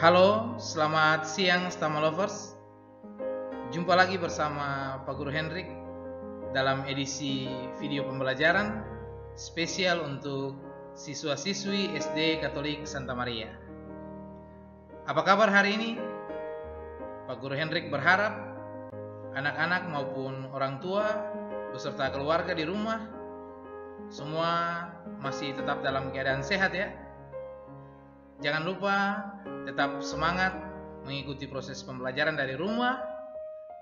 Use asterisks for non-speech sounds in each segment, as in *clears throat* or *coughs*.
Halo, selamat siang Stama Lovers. Jumpa lagi bersama Pak Guru Hendrik dalam edisi video pembelajaran spesial untuk siswa-siswi SD Katolik Santa Maria. Apa kabar hari ini? Pak Guru Hendrik berharap anak-anak maupun orang tua beserta keluarga di rumah semua masih tetap dalam keadaan sehat ya. Jangan lupa tetap semangat mengikuti proses pembelajaran dari rumah,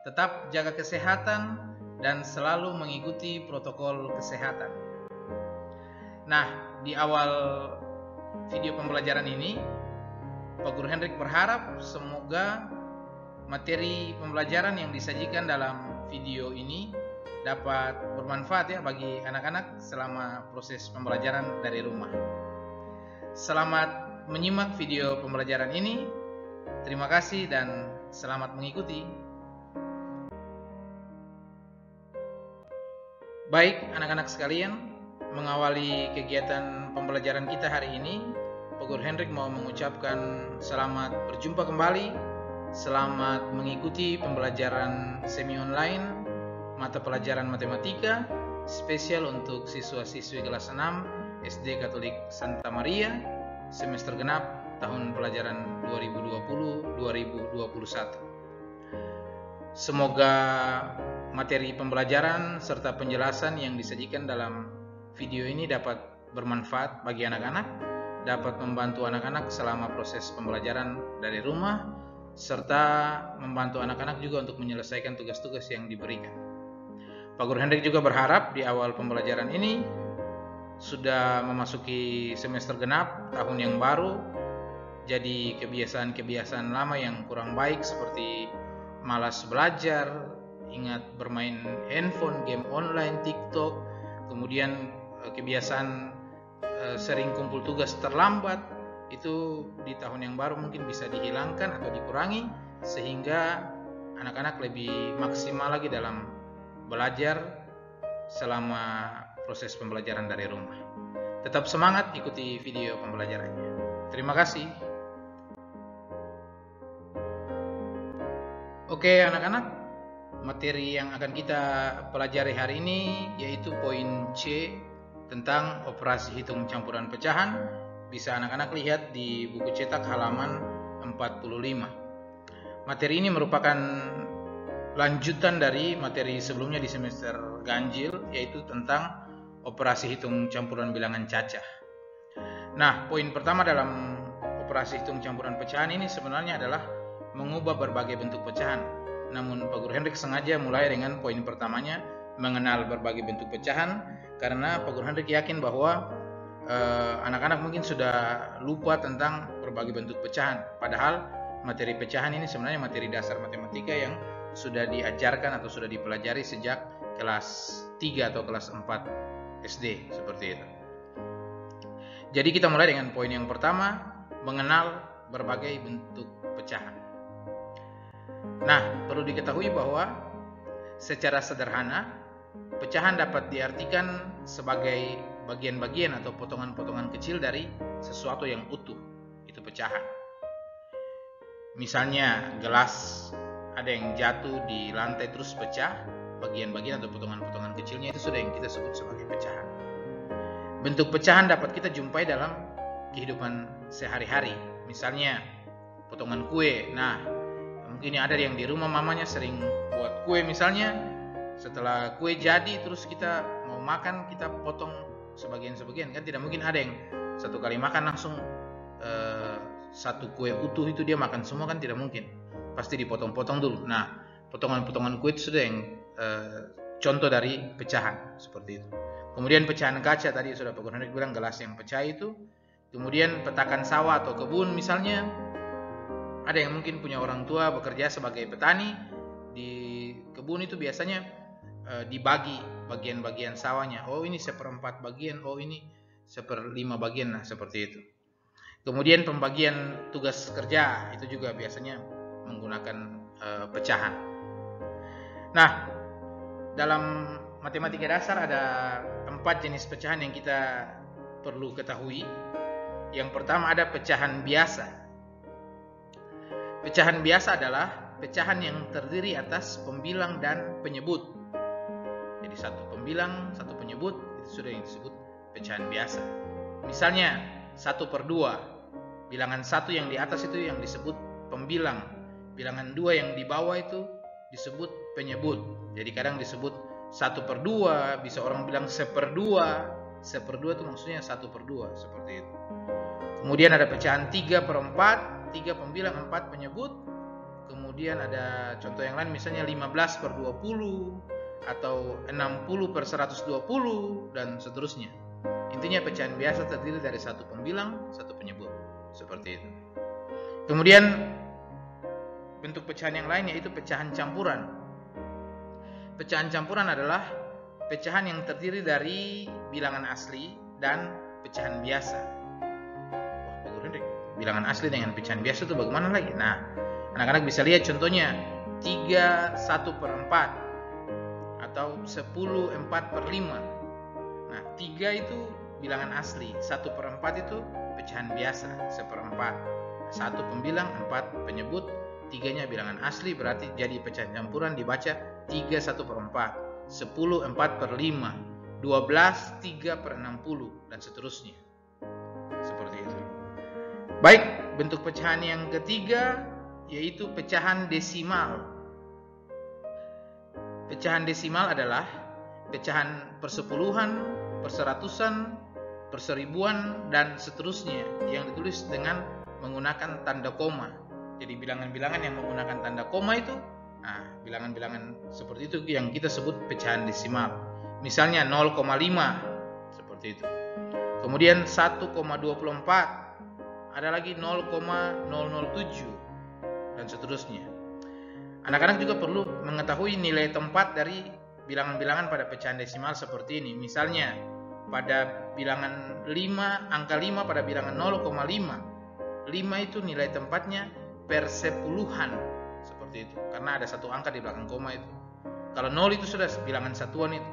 tetap jaga kesehatan dan selalu mengikuti protokol kesehatan. Nah, di awal video pembelajaran ini, Pak Guru Hendrik berharap semoga materi pembelajaran yang disajikan dalam video ini dapat bermanfaat ya bagi anak-anak selama proses pembelajaran dari rumah. Selamat menyimak video pembelajaran ini. Terima kasih dan selamat mengikuti. Baik, anak-anak sekalian, mengawali kegiatan pembelajaran kita hari ini, Guru Hendrik mau mengucapkan selamat berjumpa kembali, selamat mengikuti pembelajaran semi online mata pelajaran matematika spesial untuk siswa-siswi kelas 6 SD Katolik Santa Maria semester genap tahun pelajaran 2020-2021. Semoga materi pembelajaran serta penjelasan yang disajikan dalam video ini dapat bermanfaat bagi anak-anak, dapat membantu anak-anak selama proses pembelajaran dari rumah, serta membantu anak-anak juga untuk menyelesaikan tugas-tugas yang diberikan. Pak Guru Hendrik juga berharap di awal pembelajaran ini sudah memasuki semester genap tahun yang baru jadi kebiasaan-kebiasaan lama yang kurang baik seperti malas belajar, ingat bermain handphone, game online, TikTok, kemudian eh, kebiasaan eh, sering kumpul tugas terlambat itu di tahun yang baru mungkin bisa dihilangkan atau dikurangi sehingga anak-anak lebih maksimal lagi dalam belajar selama proses pembelajaran dari rumah. Tetap semangat ikuti video pembelajarannya. Terima kasih. Oke anak-anak, materi yang akan kita pelajari hari ini yaitu poin C tentang operasi hitung campuran pecahan. Bisa anak-anak lihat di buku cetak halaman 45. Materi ini merupakan lanjutan dari materi sebelumnya di semester ganjil yaitu tentang operasi hitung campuran bilangan cacah. Nah, poin pertama dalam operasi hitung campuran pecahan ini sebenarnya adalah mengubah berbagai bentuk pecahan. Namun Pak Guru Hendrik sengaja mulai dengan poin pertamanya mengenal berbagai bentuk pecahan karena Pak Guru Hendrik yakin bahwa eh, anak-anak eh, mungkin sudah lupa tentang berbagai bentuk pecahan. Padahal materi pecahan ini sebenarnya materi dasar matematika yang sudah diajarkan atau sudah dipelajari sejak kelas 3 atau kelas 4 SD seperti itu. Jadi kita mulai dengan poin yang pertama, mengenal berbagai bentuk pecahan. Nah, perlu diketahui bahwa secara sederhana pecahan dapat diartikan sebagai bagian-bagian atau potongan-potongan kecil dari sesuatu yang utuh. Itu pecahan. Misalnya gelas ada yang jatuh di lantai terus pecah, bagian-bagian atau potongan-potongan kecilnya itu sudah yang kita sebut sebagai pecahan. Bentuk pecahan dapat kita jumpai dalam kehidupan sehari-hari. Misalnya potongan kue. Nah, mungkin ada yang di rumah mamanya sering buat kue misalnya. Setelah kue jadi terus kita mau makan kita potong sebagian-sebagian kan tidak mungkin ada yang satu kali makan langsung uh, satu kue utuh itu dia makan semua kan tidak mungkin pasti dipotong-potong dulu. Nah, potongan-potongan kulit sudah yang eh, contoh dari pecahan seperti itu. Kemudian pecahan kaca tadi sudah Pak Gubernur bilang gelas yang pecah itu. Kemudian petakan sawah atau kebun misalnya. Ada yang mungkin punya orang tua bekerja sebagai petani di kebun itu biasanya eh, dibagi bagian-bagian sawahnya. Oh ini seperempat bagian, oh ini seperlima bagian, nah seperti itu. Kemudian pembagian tugas kerja itu juga biasanya menggunakan uh, pecahan. Nah, dalam matematika dasar ada empat jenis pecahan yang kita perlu ketahui. Yang pertama ada pecahan biasa. Pecahan biasa adalah pecahan yang terdiri atas pembilang dan penyebut. Jadi satu pembilang, satu penyebut, itu sudah yang disebut pecahan biasa. Misalnya, satu per dua, bilangan satu yang di atas itu yang disebut pembilang, bilangan dua yang di bawah itu disebut penyebut. Jadi kadang disebut satu per dua, bisa orang bilang seperdua, seperdua itu maksudnya satu per dua, seperti itu. Kemudian ada pecahan tiga per empat, tiga pembilang, empat penyebut. Kemudian ada contoh yang lain misalnya 15 per 20 atau 60 per 120 dan seterusnya. Intinya pecahan biasa terdiri dari satu pembilang, satu penyebut. Seperti itu. Kemudian bentuk pecahan yang lain yaitu pecahan campuran. Pecahan campuran adalah pecahan yang terdiri dari bilangan asli dan pecahan biasa. Wah, bagus Bilangan asli dengan pecahan biasa itu bagaimana lagi? Nah, anak-anak bisa lihat contohnya 3 1 per 4 atau 10 4 per 5. Nah, 3 itu bilangan asli, 1 per 4 itu pecahan biasa, seperempat. Satu pembilang, empat penyebut, tiganya bilangan asli berarti jadi pecahan campuran dibaca 3 1 per 4, 10 4 per 5, 12 3 per 60 dan seterusnya. Seperti itu. Baik, bentuk pecahan yang ketiga yaitu pecahan desimal. Pecahan desimal adalah pecahan persepuluhan, perseratusan, perseribuan dan seterusnya yang ditulis dengan menggunakan tanda koma. Jadi bilangan-bilangan yang menggunakan tanda koma itu, nah bilangan-bilangan seperti itu yang kita sebut pecahan desimal. Misalnya 0,5 seperti itu. Kemudian 1,24 ada lagi 0,007 dan seterusnya. Anak-anak juga perlu mengetahui nilai tempat dari bilangan-bilangan pada pecahan desimal seperti ini. Misalnya pada bilangan 5, angka 5 pada bilangan 0,5. 5 itu nilai tempatnya per sepuluhan. Seperti itu. Karena ada satu angka di belakang koma itu. Kalau 0 itu sudah bilangan satuan itu.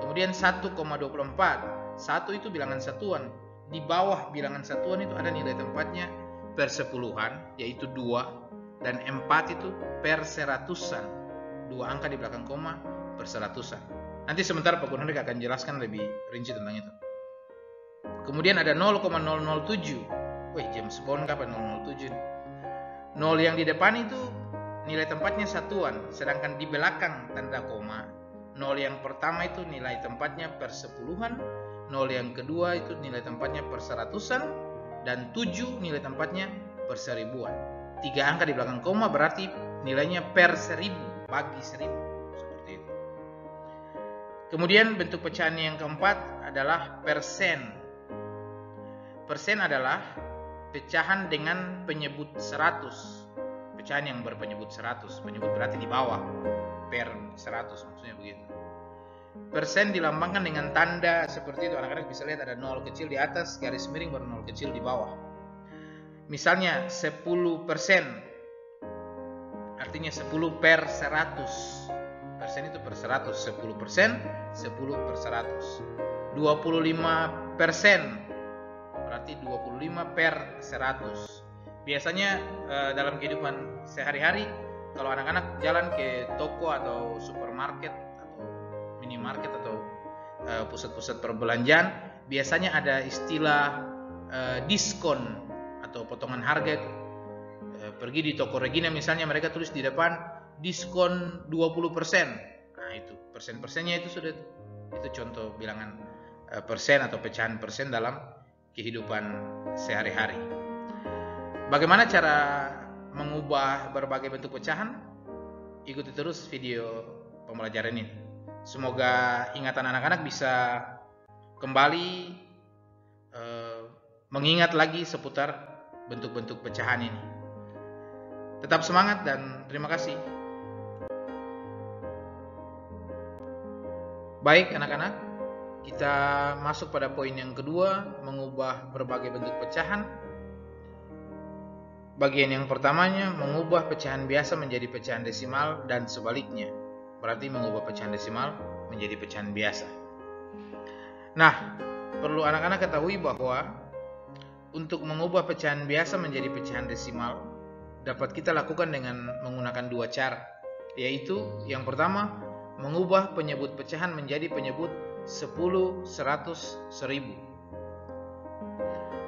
Kemudian 1,24. 1 itu bilangan satuan. Di bawah bilangan satuan itu ada nilai tempatnya per sepuluhan, yaitu 2. Dan 4 itu per seratusan. Dua angka di belakang koma per seratusan. Nanti sebentar Pak Guru Hendrik akan jelaskan lebih rinci tentang itu. Kemudian ada 0,007. Wih, James Bond kapan 007? 0 yang di depan itu nilai tempatnya satuan, sedangkan di belakang tanda koma 0 yang pertama itu nilai tempatnya per sepuluhan, 0 yang kedua itu nilai tempatnya per seratusan, dan 7 nilai tempatnya per seribuan. Tiga angka di belakang koma berarti nilainya per seribu, bagi seribu. Kemudian bentuk pecahan yang keempat adalah persen. Persen adalah pecahan dengan penyebut 100. Pecahan yang berpenyebut 100. Penyebut berarti di bawah. Per 100 maksudnya begitu. Persen dilambangkan dengan tanda seperti itu. Anak-anak bisa lihat ada 0 kecil di atas, garis miring baru 0 kecil di bawah. Misalnya 10 persen. Artinya 10 per 100 persen itu per 100 10 persen 10 per 100 25 persen berarti 25 per 100 biasanya eh, dalam kehidupan sehari-hari kalau anak-anak jalan ke toko atau supermarket atau minimarket atau eh, pusat-pusat perbelanjaan biasanya ada istilah eh, diskon atau potongan harga eh, pergi di toko Regina misalnya mereka tulis di depan diskon 20%. Nah, itu persen-persennya itu sudah itu contoh bilangan persen atau pecahan persen dalam kehidupan sehari-hari. Bagaimana cara mengubah berbagai bentuk pecahan? Ikuti terus video pembelajaran ini. Semoga ingatan anak-anak bisa kembali eh, mengingat lagi seputar bentuk-bentuk pecahan ini. Tetap semangat dan terima kasih. Baik anak-anak, kita masuk pada poin yang kedua, mengubah berbagai bentuk pecahan. Bagian yang pertamanya, mengubah pecahan biasa menjadi pecahan desimal dan sebaliknya. Berarti mengubah pecahan desimal menjadi pecahan biasa. Nah, perlu anak-anak ketahui bahwa untuk mengubah pecahan biasa menjadi pecahan desimal, dapat kita lakukan dengan menggunakan dua cara, yaitu yang pertama mengubah penyebut pecahan menjadi penyebut 10, 100, 1000.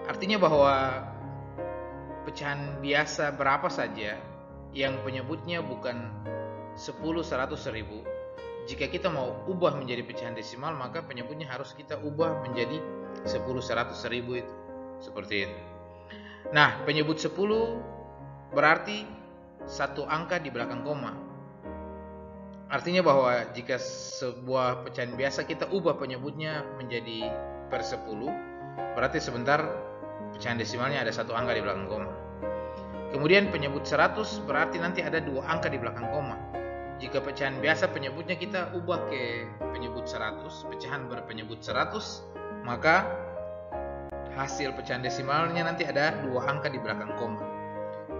Artinya bahwa pecahan biasa berapa saja yang penyebutnya bukan 10, 100, 1000 jika kita mau ubah menjadi pecahan desimal maka penyebutnya harus kita ubah menjadi 10 100 1000 itu. Seperti itu. Nah penyebut 10 berarti satu angka di belakang koma artinya bahwa jika sebuah pecahan biasa kita ubah penyebutnya menjadi per 10 berarti sebentar pecahan desimalnya ada satu angka di belakang koma kemudian penyebut 100 berarti nanti ada dua angka di belakang koma jika pecahan biasa penyebutnya kita ubah ke penyebut 100, pecahan berpenyebut 100, maka hasil pecahan desimalnya nanti ada dua angka di belakang koma.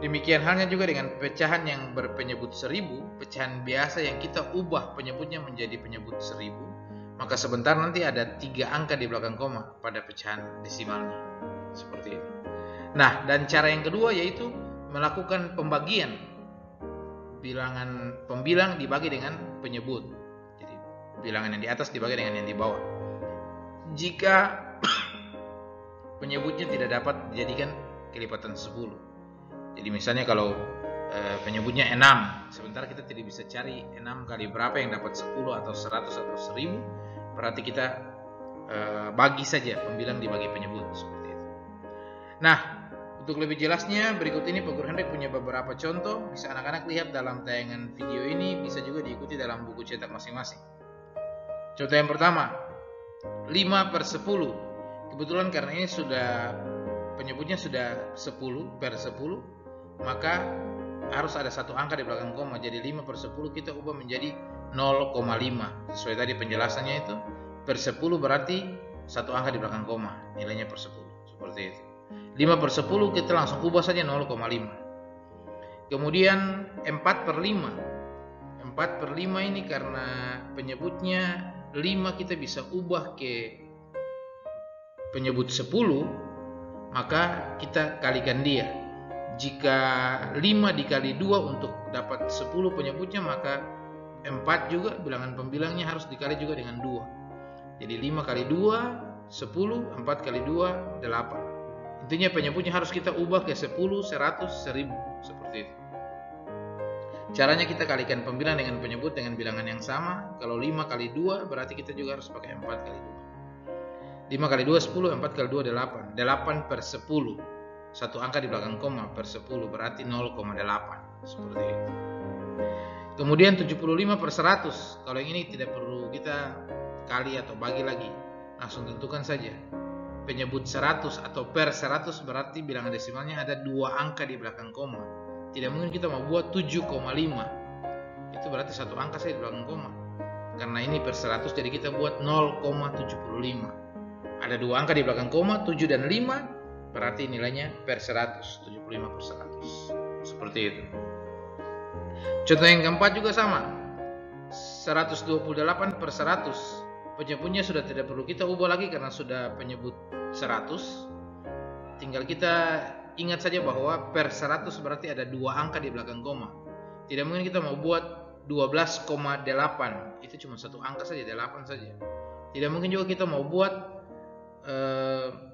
Demikian halnya juga dengan pecahan yang berpenyebut 1000, pecahan biasa yang kita ubah penyebutnya menjadi penyebut 1000, maka sebentar nanti ada tiga angka di belakang koma pada pecahan desimalnya. Seperti ini. Nah, dan cara yang kedua yaitu melakukan pembagian bilangan pembilang dibagi dengan penyebut. Jadi bilangan yang di atas dibagi dengan yang di bawah. Jika *coughs* penyebutnya tidak dapat dijadikan kelipatan 10. Jadi misalnya kalau e, penyebutnya 6, sementara kita tidak bisa cari 6 kali berapa yang dapat 10 atau 100 atau 1000, berarti kita e, bagi saja pembilang dibagi penyebut seperti itu. Nah, untuk lebih jelasnya, berikut ini Pak Guru Hendrik punya beberapa contoh. Bisa anak-anak lihat dalam tayangan video ini, bisa juga diikuti dalam buku cetak masing-masing. Contoh yang pertama, 5 per 10. Kebetulan karena ini sudah penyebutnya sudah 10 per 10, maka harus ada satu angka di belakang koma. Jadi 5 per 10 kita ubah menjadi 0,5. Sesuai tadi penjelasannya itu, per 10 berarti satu angka di belakang koma, nilainya per 10. Seperti itu. 5 per 10 kita langsung ubah saja 0,5 kemudian 4 per 5 4 per 5 ini karena penyebutnya 5 kita bisa ubah ke penyebut 10 maka kita kalikan dia jika 5 dikali 2 untuk dapat 10 penyebutnya maka 4 juga bilangan pembilangnya harus dikali juga dengan 2 jadi 5 kali 2 10 4 kali 2 8 Intinya penyebutnya harus kita ubah ke 10, 100, 1000 seperti itu. Caranya kita kalikan pembilang dengan penyebut dengan bilangan yang sama. Kalau 5 kali 2 berarti kita juga harus pakai 4 kali 2. 5 kali 2 10, 4 kali 2 8. 8 per 10. Satu angka di belakang koma per 10 berarti 0,8. Seperti itu. Kemudian 75 per 100. Kalau yang ini tidak perlu kita kali atau bagi lagi. Langsung tentukan saja penyebut 100 atau per 100 berarti bilangan desimalnya ada dua angka di belakang koma. Tidak mungkin kita mau buat 7,5. Itu berarti satu angka saya di belakang koma. Karena ini per 100 jadi kita buat 0,75. Ada dua angka di belakang koma, 7 dan 5, berarti nilainya per 100, 75 per 100. Seperti itu. Contoh yang keempat juga sama. 128 per 100 penyebutnya sudah tidak perlu kita ubah lagi karena sudah penyebut 100 tinggal kita ingat saja bahwa per 100 berarti ada dua angka di belakang koma tidak mungkin kita mau buat 12,8 itu cuma satu angka saja 8 saja tidak mungkin juga kita mau buat eh,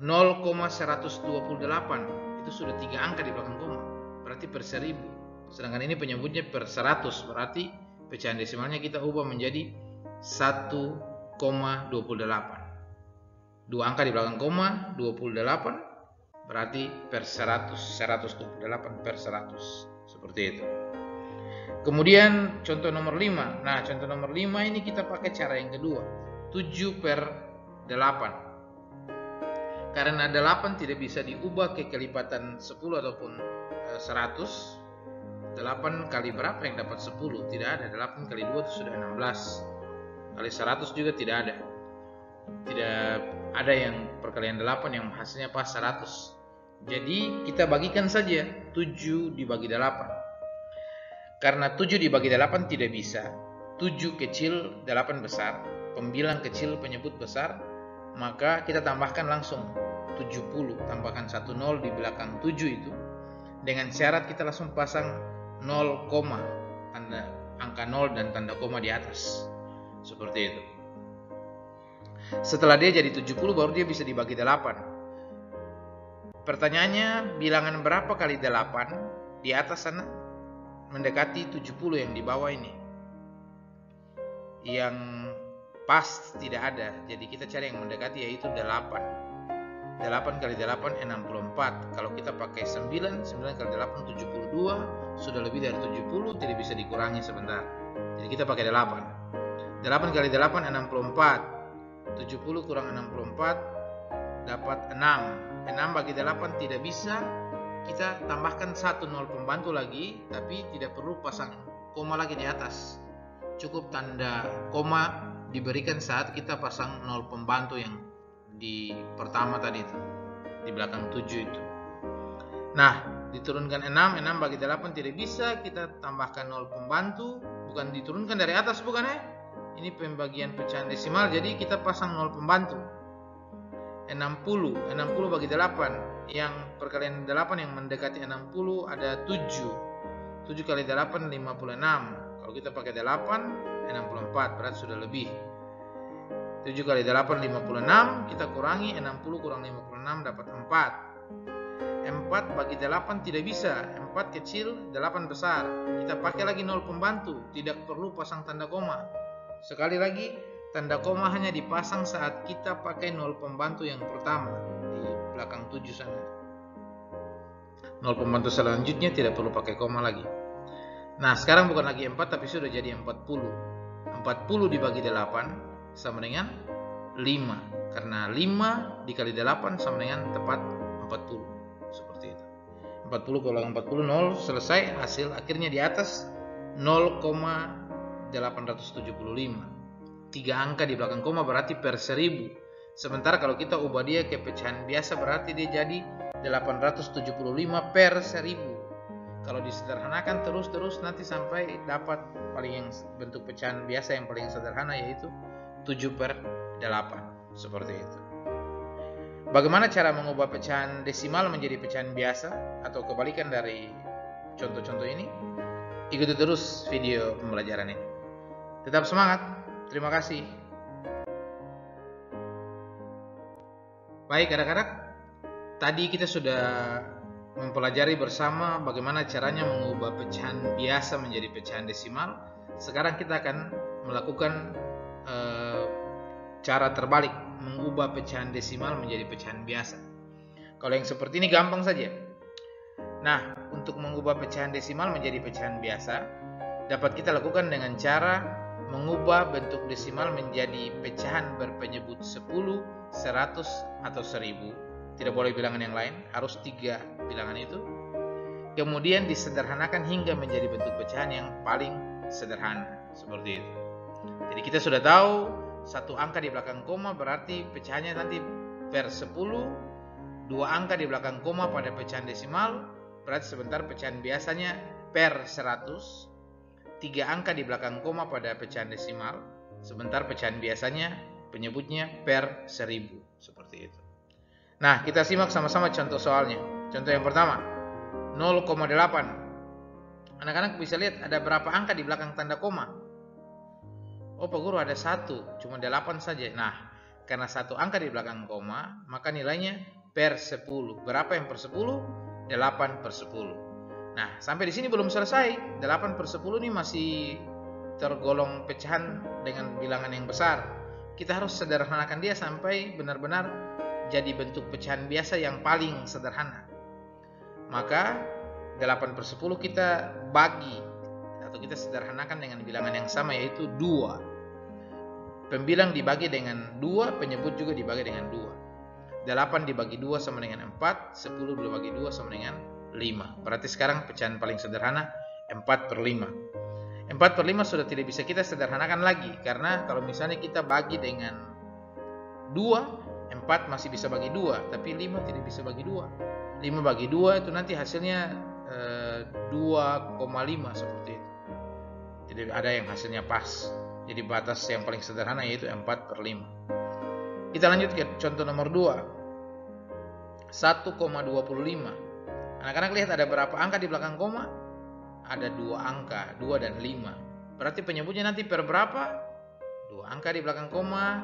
0,128 itu sudah tiga angka di belakang koma berarti per 1000 sedangkan ini penyebutnya per 100 berarti pecahan desimalnya kita ubah menjadi 1,28 dua angka di belakang koma 28 berarti per 100 128 per 100 seperti itu. Kemudian contoh nomor 5 nah contoh nomor 5 ini kita pakai cara yang kedua. 7 per 8 karena 8 tidak bisa diubah ke kelipatan 10 ataupun 100 eh, 8 kali berapa yang dapat 10 tidak ada. 8 kali 2 itu sudah 16 kali 100 juga tidak ada. Tidak ada yang perkalian 8 yang hasilnya pas 100 jadi kita bagikan saja 7 dibagi 8 karena 7 dibagi 8 tidak bisa. 7 kecil 8 besar. Pembilang kecil penyebut besar maka kita tambahkan langsung 70 tambahkan 1 0 di belakang 7 itu dengan syarat kita langsung pasang 0, tanda angka 0 dan tanda koma di atas. Seperti itu. Setelah dia jadi 70 baru dia bisa dibagi 8. Pertanyaannya, bilangan berapa kali 8 di atas sana mendekati 70 yang di bawah ini? Yang pas tidak ada. Jadi kita cari yang mendekati yaitu 8. 8 kali 8 64 kalau kita pakai 9 9 kali 8 72 sudah lebih dari 70 tidak bisa dikurangi sebentar. Jadi kita pakai 8 8 kali 8 64 70 kurang 64 dapat 6 6 bagi 8 tidak bisa. Kita tambahkan satu nol pembantu lagi tapi tidak perlu pasang koma lagi di atas. Cukup tanda koma diberikan saat kita pasang nol pembantu yang di pertama tadi itu di belakang 7 itu. Nah diturunkan 6 6 bagi 8 tidak bisa kita tambahkan 0 pembantu. Bukan diturunkan dari atas bukan ya? Ini pembagian pecahan desimal jadi kita pasang 0 pembantu. 60 60 bagi 8 yang perkalian 8 yang mendekati 60 ada 7 7 kali 8 56 kalau kita pakai 8 64 berarti sudah lebih. 7 kali 8 56 kita kurangi 60 kurang 56 dapat 4 4 bagi 8 tidak bisa 4 kecil 8 besar. Kita pakai lagi 0 pembantu tidak perlu pasang tanda koma. Sekali lagi tanda koma hanya dipasang saat kita pakai 0 pembantu yang pertama di belakang 7 sana. 0 pembantu selanjutnya tidak perlu pakai koma lagi. Nah sekarang bukan lagi 4 tapi sudah jadi 40 40 dibagi 8 sama dengan 5 karena 5 dikali 8 sama dengan tepat 40 seperti itu. 40 kurang 40 0 selesai. Hasil akhirnya di atas 0,875 tiga angka di belakang koma berarti per 1000 sementara kalau kita ubah dia ke pecahan biasa berarti dia jadi 875 per 1000 kalau disederhanakan terus-terus nanti sampai dapat paling yang bentuk pecahan biasa yang paling sederhana yaitu 7 per 8 seperti itu. Bagaimana cara mengubah pecahan desimal menjadi pecahan biasa atau kebalikan dari contoh-contoh ini? Ikuti terus video pembelajaran ini tetap semangat. Terima kasih. Baik anak-anak. Tadi kita sudah mempelajari bersama bagaimana caranya mengubah pecahan biasa menjadi pecahan desimal sekarang kita akan melakukan Eh, cara terbalik mengubah pecahan desimal menjadi pecahan biasa. Kalau yang seperti ini gampang saja. Nah, untuk mengubah pecahan desimal menjadi pecahan biasa, dapat kita lakukan dengan cara mengubah bentuk desimal menjadi pecahan berpenyebut 10, 100, atau 1000. Tidak boleh bilangan yang lain, harus tiga bilangan itu. Kemudian disederhanakan hingga menjadi bentuk pecahan yang paling sederhana, seperti itu. Jadi kita sudah tahu satu angka di belakang koma berarti pecahannya nanti per 10, dua angka di belakang koma pada pecahan desimal berarti sebentar pecahan biasanya per 100, tiga angka di belakang koma pada pecahan desimal, sebentar pecahan biasanya penyebutnya per 1000 seperti itu. Nah, kita simak sama-sama contoh soalnya. Contoh yang pertama, 0,8. Anak-anak bisa lihat ada berapa angka di belakang tanda koma? Oh Pak Guru ada satu, cuma delapan saja. Nah, karena satu angka di belakang koma, maka nilainya per 10. Berapa yang per 10? 8 per 10. Nah, sampai di sini belum selesai. 8 per 10 ini masih tergolong pecahan dengan bilangan yang besar. Kita harus sederhanakan dia sampai benar-benar jadi bentuk pecahan biasa yang paling sederhana. Maka 8 per 10 kita bagi atau kita sederhanakan dengan bilangan yang sama yaitu 2 Pembilang dibagi dengan 2, penyebut juga dibagi dengan 2. 8 dibagi 2 sama dengan 4, 10 dibagi 2 sama dengan 5. Berarti sekarang pecahan paling sederhana 4 per 5. 4 per 5 sudah tidak bisa kita sederhanakan lagi. Karena kalau misalnya kita bagi dengan 2, 4 masih bisa bagi 2. Tapi 5 tidak bisa bagi 2. 5 bagi 2 itu nanti hasilnya eh, 2,5 seperti itu. Jadi ada yang hasilnya pas. Jadi batas yang paling sederhana yaitu 4 per 5. Kita lanjut ke contoh nomor 2. 1,25. Anak-anak lihat ada berapa angka di belakang koma? Ada dua angka, dua dan lima. Berarti penyebutnya nanti per berapa? Dua angka di belakang koma,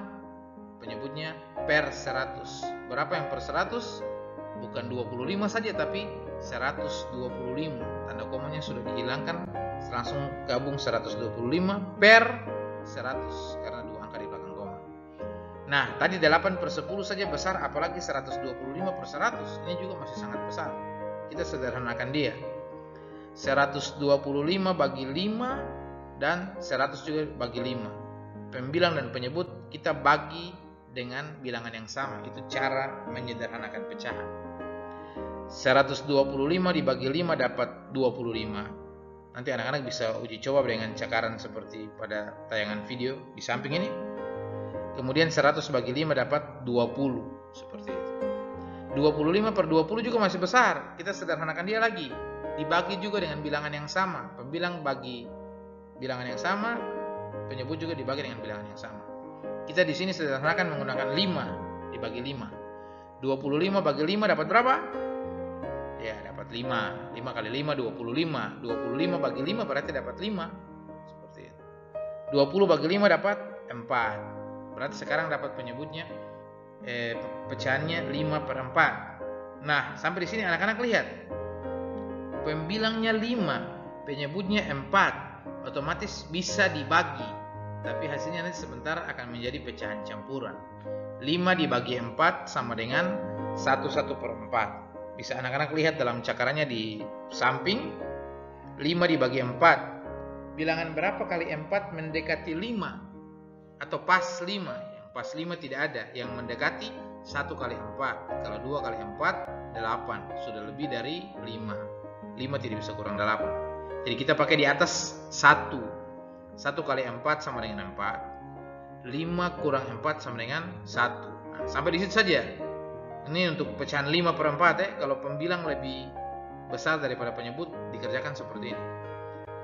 penyebutnya per 100. Berapa yang per 100? Bukan 25 saja tapi 125. Tanda komanya sudah dihilangkan, langsung gabung 125 per 100 karena dua angka di belakang koma. Nah, tadi 8 per 10 saja besar, apalagi 125 per 100. Ini juga masih sangat besar. Kita sederhanakan dia. 125 bagi 5 dan 100 juga bagi 5. Pembilang dan penyebut kita bagi dengan bilangan yang sama. Itu cara menyederhanakan pecahan. 125 dibagi 5 dapat 25. Nanti anak-anak bisa uji coba dengan cakaran seperti pada tayangan video di samping ini. Kemudian 100 bagi 5 dapat 20 seperti itu. 25 per 20 juga masih besar. Kita sederhanakan dia lagi. Dibagi juga dengan bilangan yang sama. Pembilang bagi bilangan yang sama, penyebut juga dibagi dengan bilangan yang sama. Kita di sini sederhanakan menggunakan 5 dibagi 5. 25 bagi 5 dapat berapa? Ya, dapat 5. 5 kali 5 25. 25 bagi 5 berarti dapat 5. Seperti itu. 20 bagi 5 dapat 4. Berarti sekarang dapat penyebutnya eh, pecahannya 5 per 4. Nah, sampai di sini anak-anak lihat. Pembilangnya 5, penyebutnya 4. Otomatis bisa dibagi. Tapi hasilnya nanti sebentar akan menjadi pecahan campuran. 5 dibagi 4 sama dengan 1 1 per 4. Bisa anak-anak lihat dalam cakarannya di samping. 5 dibagi 4. Bilangan berapa kali 4 mendekati 5? Atau pas 5? Pas 5 tidak ada. Yang mendekati 1 kali 4. Kalau 2 kali 4, 8. Sudah lebih dari 5. 5 tidak bisa kurang 8. Jadi kita pakai di atas 1. 1 kali 4 sama dengan 4. 5 kurang 4 sama dengan 1. Nah, sampai di situ saja. Ini untuk pecahan 5 per 4 ya. Kalau pembilang lebih besar daripada penyebut, dikerjakan seperti ini.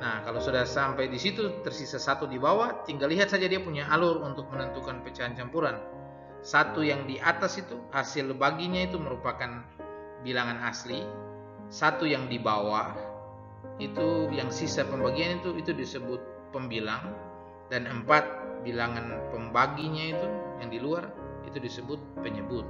Nah, kalau sudah sampai di situ tersisa satu di bawah, tinggal lihat saja dia punya alur untuk menentukan pecahan campuran. Satu yang di atas itu hasil baginya itu merupakan bilangan asli. Satu yang di bawah itu yang sisa pembagian itu itu disebut pembilang dan empat bilangan pembaginya itu yang di luar itu disebut penyebut.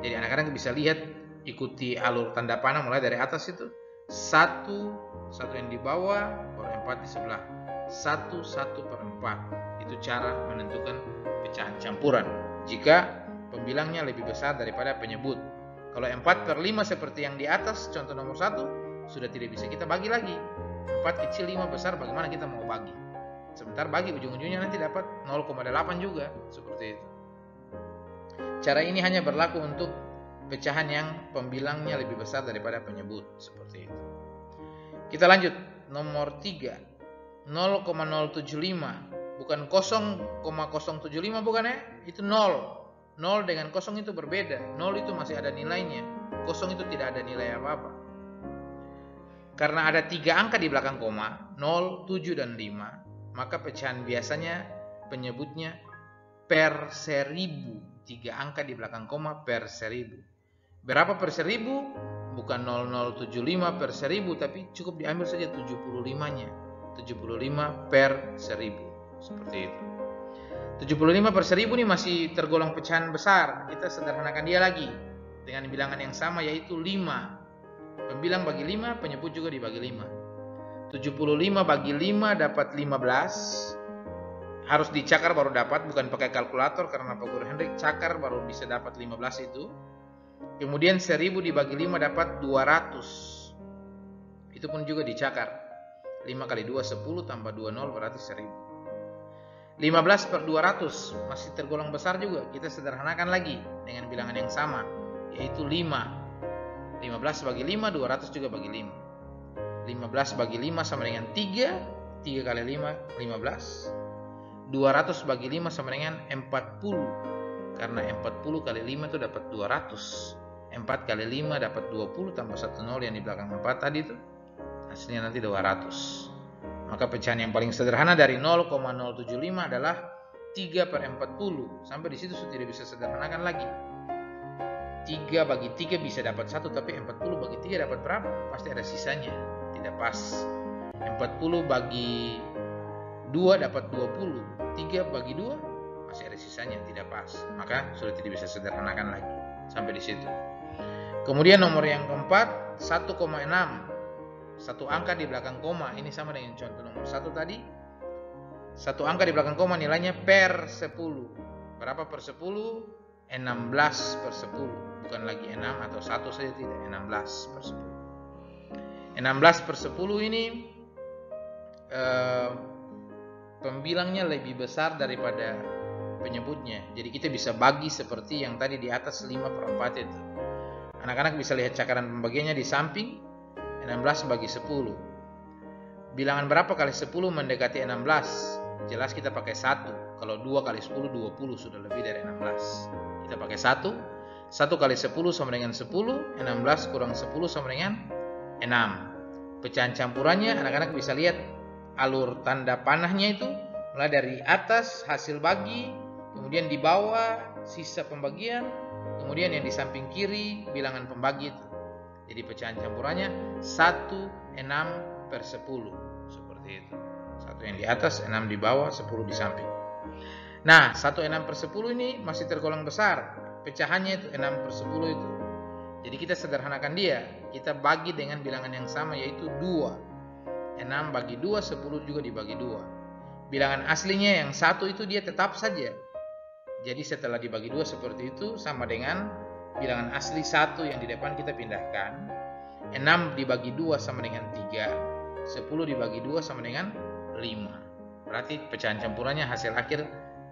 Jadi anak-anak bisa lihat ikuti alur tanda panah mulai dari atas itu. Satu satu yang di bawah per empat di sebelah. Satu satu per empat. Itu cara menentukan pecahan campuran. Jika pembilangnya lebih besar daripada penyebut. Kalau empat per lima seperti yang di atas contoh nomor satu sudah tidak bisa kita bagi lagi. Empat kecil lima besar bagaimana kita mau bagi? Sebentar bagi ujung-ujungnya nanti dapat 0,8 juga seperti itu cara ini hanya berlaku untuk pecahan yang pembilangnya lebih besar daripada penyebut seperti itu. Kita lanjut. Nomor 3 0,075 bukan 0,075 bukan ya? Itu 0 0 dengan 0 itu berbeda. 0 itu masih ada nilainya. 0 itu tidak ada nilai apa-apa. Karena ada tiga angka di belakang koma 0, 7, dan 5 maka pecahan biasanya penyebutnya per seribu tiga angka di belakang koma per seribu Berapa per seribu? Bukan 0075 per seribu, tapi cukup diambil saja 75-nya. 75 per seribu. Seperti itu. 75 per seribu ini masih tergolong pecahan besar. Kita sederhanakan dia lagi. Dengan bilangan yang sama yaitu 5. Pembilang bagi 5, penyebut juga dibagi 5. 75 bagi 5 dapat 15 harus dicakar baru dapat bukan pakai kalkulator karena Pak Guru Hendrik cakar baru bisa dapat 15 itu Kemudian 1000 dibagi 5 dapat 200. Itu pun juga dicakar. 5 kali 2 10 tambah 20 berarti 1000. 15 per 200 masih tergolong besar juga. Kita sederhanakan lagi dengan bilangan yang sama yaitu 5. 15 bagi 5 200 juga bagi 5. 15 bagi 5 sama dengan 3. 3 kali 5 15. 200 bagi 5 sama dengan 40. Karena 40 kali 5 itu dapat 200. 4 kali 5 dapat 20 tambah 1 0 yang di belakang 4 tadi itu hasilnya nanti 200 maka pecahan yang paling sederhana dari 0,075 adalah 3 per 40 sampai di situ sudah tidak bisa sederhanakan lagi 3 bagi 3 bisa dapat 1 tapi 40 bagi 3 dapat berapa? Pasti ada sisanya. Tidak pas. 40 bagi 2 dapat 20. 3 bagi 2 masih ada sisanya, tidak pas. Maka sudah tidak bisa sederhanakan lagi. Sampai di situ. Kemudian nomor yang keempat 1,6. Satu angka di belakang koma. Ini sama dengan contoh nomor 1 tadi. Satu angka di belakang koma nilainya per 10. Berapa per 10? 16 per 10 bukan lagi 6 atau 1 saja tidak 16 per 10 16 per 10 ini eh, pembilangnya lebih besar daripada penyebutnya. Jadi kita bisa bagi seperti yang tadi di atas 5 per 4 itu. Anak-anak bisa lihat cakaran pembagiannya di samping 16 bagi 10 bilangan berapa kali 10 mendekati 16 jelas kita pakai 1 kalau 2 kali 10 20 sudah lebih dari 16 kita pakai 1. 1 kali 10 sama dengan 10. 16 kurang 10 sama dengan 6. Pecahan campurannya anak-anak bisa lihat alur tanda panahnya itu mulai dari atas hasil bagi, kemudian di bawah sisa pembagian, kemudian yang di samping kiri bilangan pembagi itu. Jadi pecahan campurannya 1 6 per 10 seperti itu. Satu yang di atas, 6 di bawah, 10 di samping. Nah, 1 6 per 10 ini masih tergolong besar. Pecahannya itu 6 per 10 itu. Jadi kita sederhanakan dia. Kita bagi dengan bilangan yang sama yaitu 2. 6 bagi 2, 10 juga dibagi 2. Bilangan aslinya yang satu itu dia tetap saja. Jadi setelah dibagi 2 seperti itu sama dengan bilangan asli 1 yang di depan kita pindahkan. 6 dibagi 2 sama dengan 3. 10 dibagi 2 sama dengan 5. Berarti pecahan campurannya hasil akhir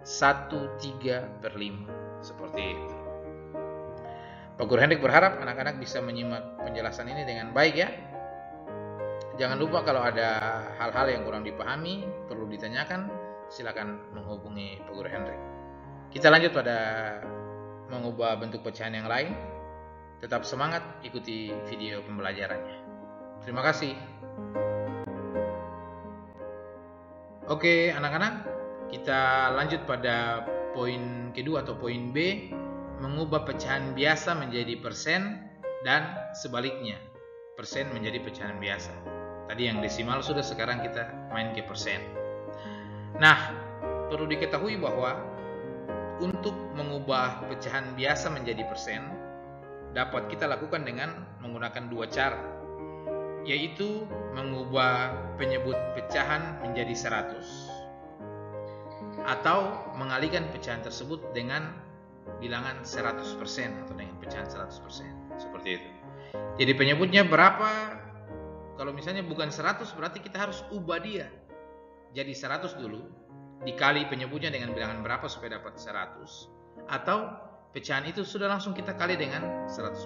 1 3 per 5 seperti itu. Pak Guru Hendrik berharap anak-anak bisa menyimak penjelasan ini dengan baik ya. Jangan lupa kalau ada hal-hal yang kurang dipahami, perlu ditanyakan, silakan menghubungi Pak Guru Hendrik. Kita lanjut pada mengubah bentuk pecahan yang lain. Tetap semangat ikuti video pembelajarannya. Terima kasih. Oke, anak-anak, kita lanjut pada poin kedua atau poin B, mengubah pecahan biasa menjadi persen dan sebaliknya, persen menjadi pecahan biasa. Tadi yang desimal sudah, sekarang kita main ke persen. Nah, perlu diketahui bahwa untuk mengubah pecahan biasa menjadi persen dapat kita lakukan dengan menggunakan dua cara, yaitu mengubah penyebut pecahan menjadi 100 atau mengalihkan pecahan tersebut dengan bilangan 100% atau dengan pecahan 100% seperti itu. Jadi penyebutnya berapa? Kalau misalnya bukan 100 berarti kita harus ubah dia. Jadi 100 dulu dikali penyebutnya dengan bilangan berapa supaya dapat 100 atau pecahan itu sudah langsung kita kali dengan 100%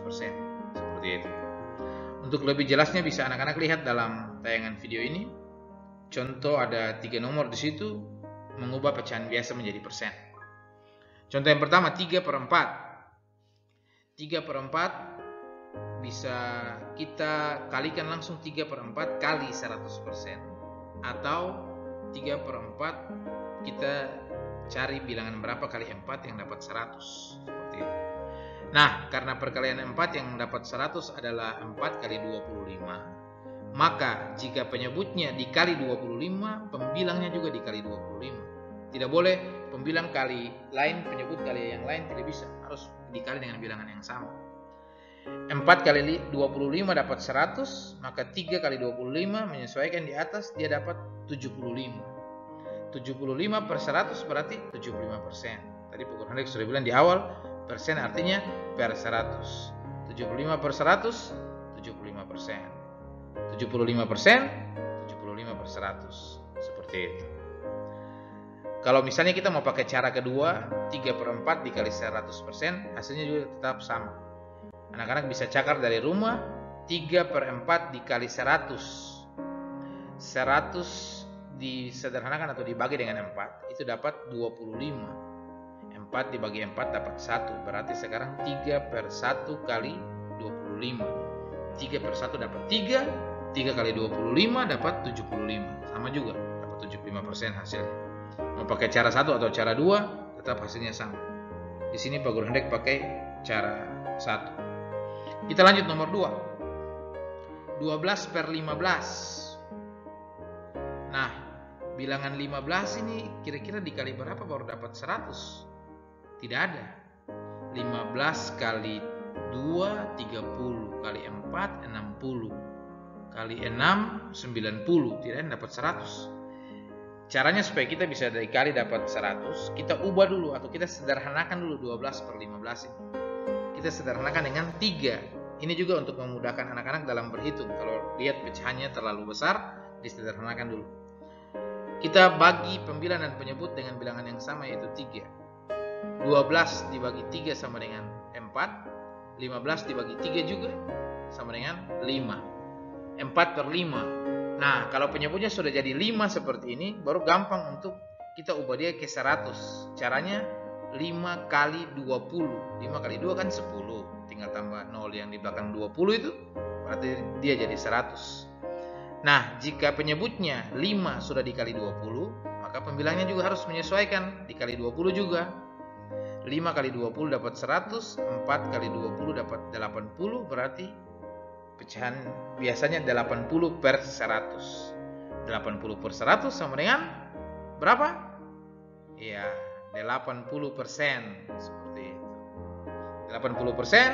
seperti itu. Untuk lebih jelasnya bisa anak-anak lihat dalam tayangan video ini. Contoh ada tiga nomor di situ mengubah pecahan biasa menjadi persen. Contoh yang pertama 3 per 4. 3 per 4 bisa kita kalikan langsung 3 per 4 kali 100 persen. Atau 3 per 4 kita cari bilangan berapa kali 4 yang dapat 100. Seperti itu. Nah, karena perkalian 4 yang dapat 100 adalah 4 kali 25 maka jika penyebutnya dikali 25, pembilangnya juga dikali 25. Tidak boleh pembilang kali lain, penyebut kali yang lain tidak bisa. Harus dikali dengan bilangan yang sama. 4 kali 25 dapat 100, maka 3 kali 25 menyesuaikan di atas dia dapat 75. 75 per 100 berarti 75 persen. Tadi Pak Hendrik sudah bilang di awal, persen artinya per 100. 75 per 100, 75 persen. 75 persen, 75 per 100. Seperti itu. Kalau misalnya kita mau pakai cara kedua, 3 per 4 dikali 100 persen, hasilnya juga tetap sama. Anak-anak bisa cakar dari rumah, 3 per 4 dikali 100. 100 disederhanakan atau dibagi dengan 4, itu dapat 25. 4 dibagi 4 dapat 1, berarti sekarang 3 per 1 kali 25. 3 per 1 dapat 3, 3 kali 25 dapat 75 sama juga dapat 75% hasilnya mau pakai cara satu atau cara dua tetap hasilnya sama di sini Pak Guru Hendek pakai cara 1. Kita lanjut nomor 2. 12 per 15. Nah, bilangan 15 ini kira-kira dikali berapa baru dapat 100? Tidak ada. 15 kali 2 30 kali 4 60 kali 6 90 tidak ada dapat 100 caranya supaya kita bisa dari kali dapat 100 kita ubah dulu atau kita sederhanakan dulu 12 per 15 ini kita sederhanakan dengan 3 ini juga untuk memudahkan anak-anak dalam berhitung. Kalau lihat pecahannya terlalu besar disederhanakan dulu. Kita bagi pembilang dan penyebut dengan bilangan yang sama yaitu 3 12 dibagi 3 sama dengan 4 15 dibagi 3 juga sama dengan 5 4 per 5 nah kalau penyebutnya sudah jadi 5 seperti ini baru gampang untuk kita ubah dia ke 100 caranya 5 kali 20 5 kali 2 kan 10 tinggal tambah 0 yang di belakang 20 itu berarti dia jadi 100 nah jika penyebutnya 5 sudah dikali 20 maka pembilangnya juga harus menyesuaikan. Dikali 20 juga. 5 kali 20 dapat 100 4 kali 20 dapat 80 berarti pecahan biasanya 80 per 100 80 per 100 sama dengan berapa? ya 80 persen 80 persen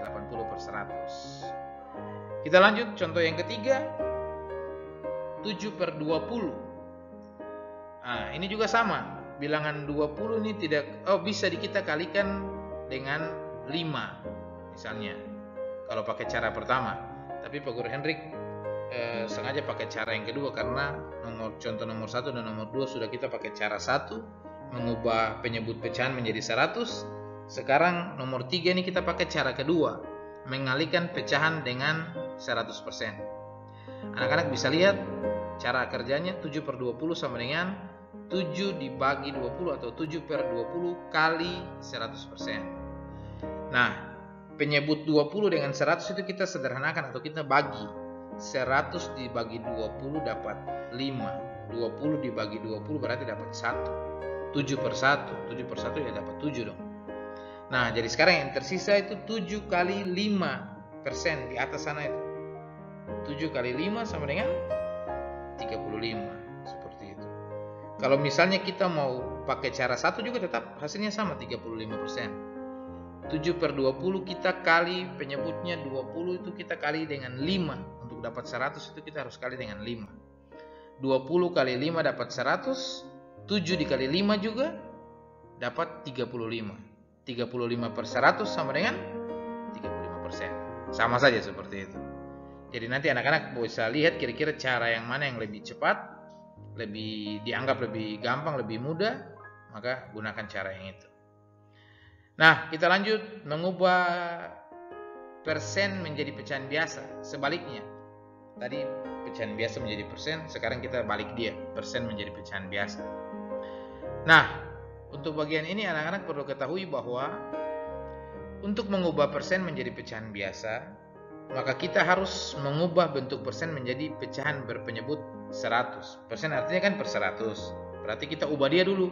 80 per 100 kita lanjut contoh yang ketiga 7 per 20 nah ini juga sama bilangan 20 ini tidak oh bisa kita kalikan dengan 5 misalnya kalau pakai cara pertama. Tapi Pak Guru Hendrik eh, sengaja pakai cara yang kedua karena nomor contoh nomor satu dan nomor dua sudah kita pakai cara satu mengubah penyebut pecahan menjadi 100 sekarang nomor tiga ini kita pakai cara kedua mengalihkan pecahan dengan 100% anak-anak bisa lihat cara kerjanya 7 per 20 sama dengan 7 dibagi 20 atau 7 per 20 kali 100%. Nah, penyebut 20 dengan 100 itu kita sederhanakan atau kita bagi. 100 dibagi 20 dapat 5. 20 dibagi 20 berarti dapat 1. 7 per 1. 7 per 1 ya dapat 7 dong. Nah, jadi sekarang yang tersisa itu 7 kali 5 persen di atas sana itu. 7 kali 5 sama dengan 35. Kalau misalnya kita mau pakai cara satu juga tetap hasilnya sama 35%. 7 per 20 kita kali penyebutnya 20 itu kita kali dengan 5. Untuk dapat 100 itu kita harus kali dengan 5. 20 kali 5 dapat 100. 7 dikali 5 juga dapat 35. 35 per 100 sama dengan 35%. Sama saja seperti itu. Jadi nanti anak-anak bisa lihat kira-kira cara yang mana yang lebih cepat lebih dianggap lebih gampang, lebih mudah, maka gunakan cara yang itu. Nah, kita lanjut mengubah persen menjadi pecahan biasa. Sebaliknya, tadi pecahan biasa menjadi persen, sekarang kita balik dia, persen menjadi pecahan biasa. Nah, untuk bagian ini anak-anak perlu ketahui bahwa untuk mengubah persen menjadi pecahan biasa, maka kita harus mengubah bentuk persen menjadi pecahan berpenyebut 100 persen artinya kan per 100 berarti kita ubah dia dulu.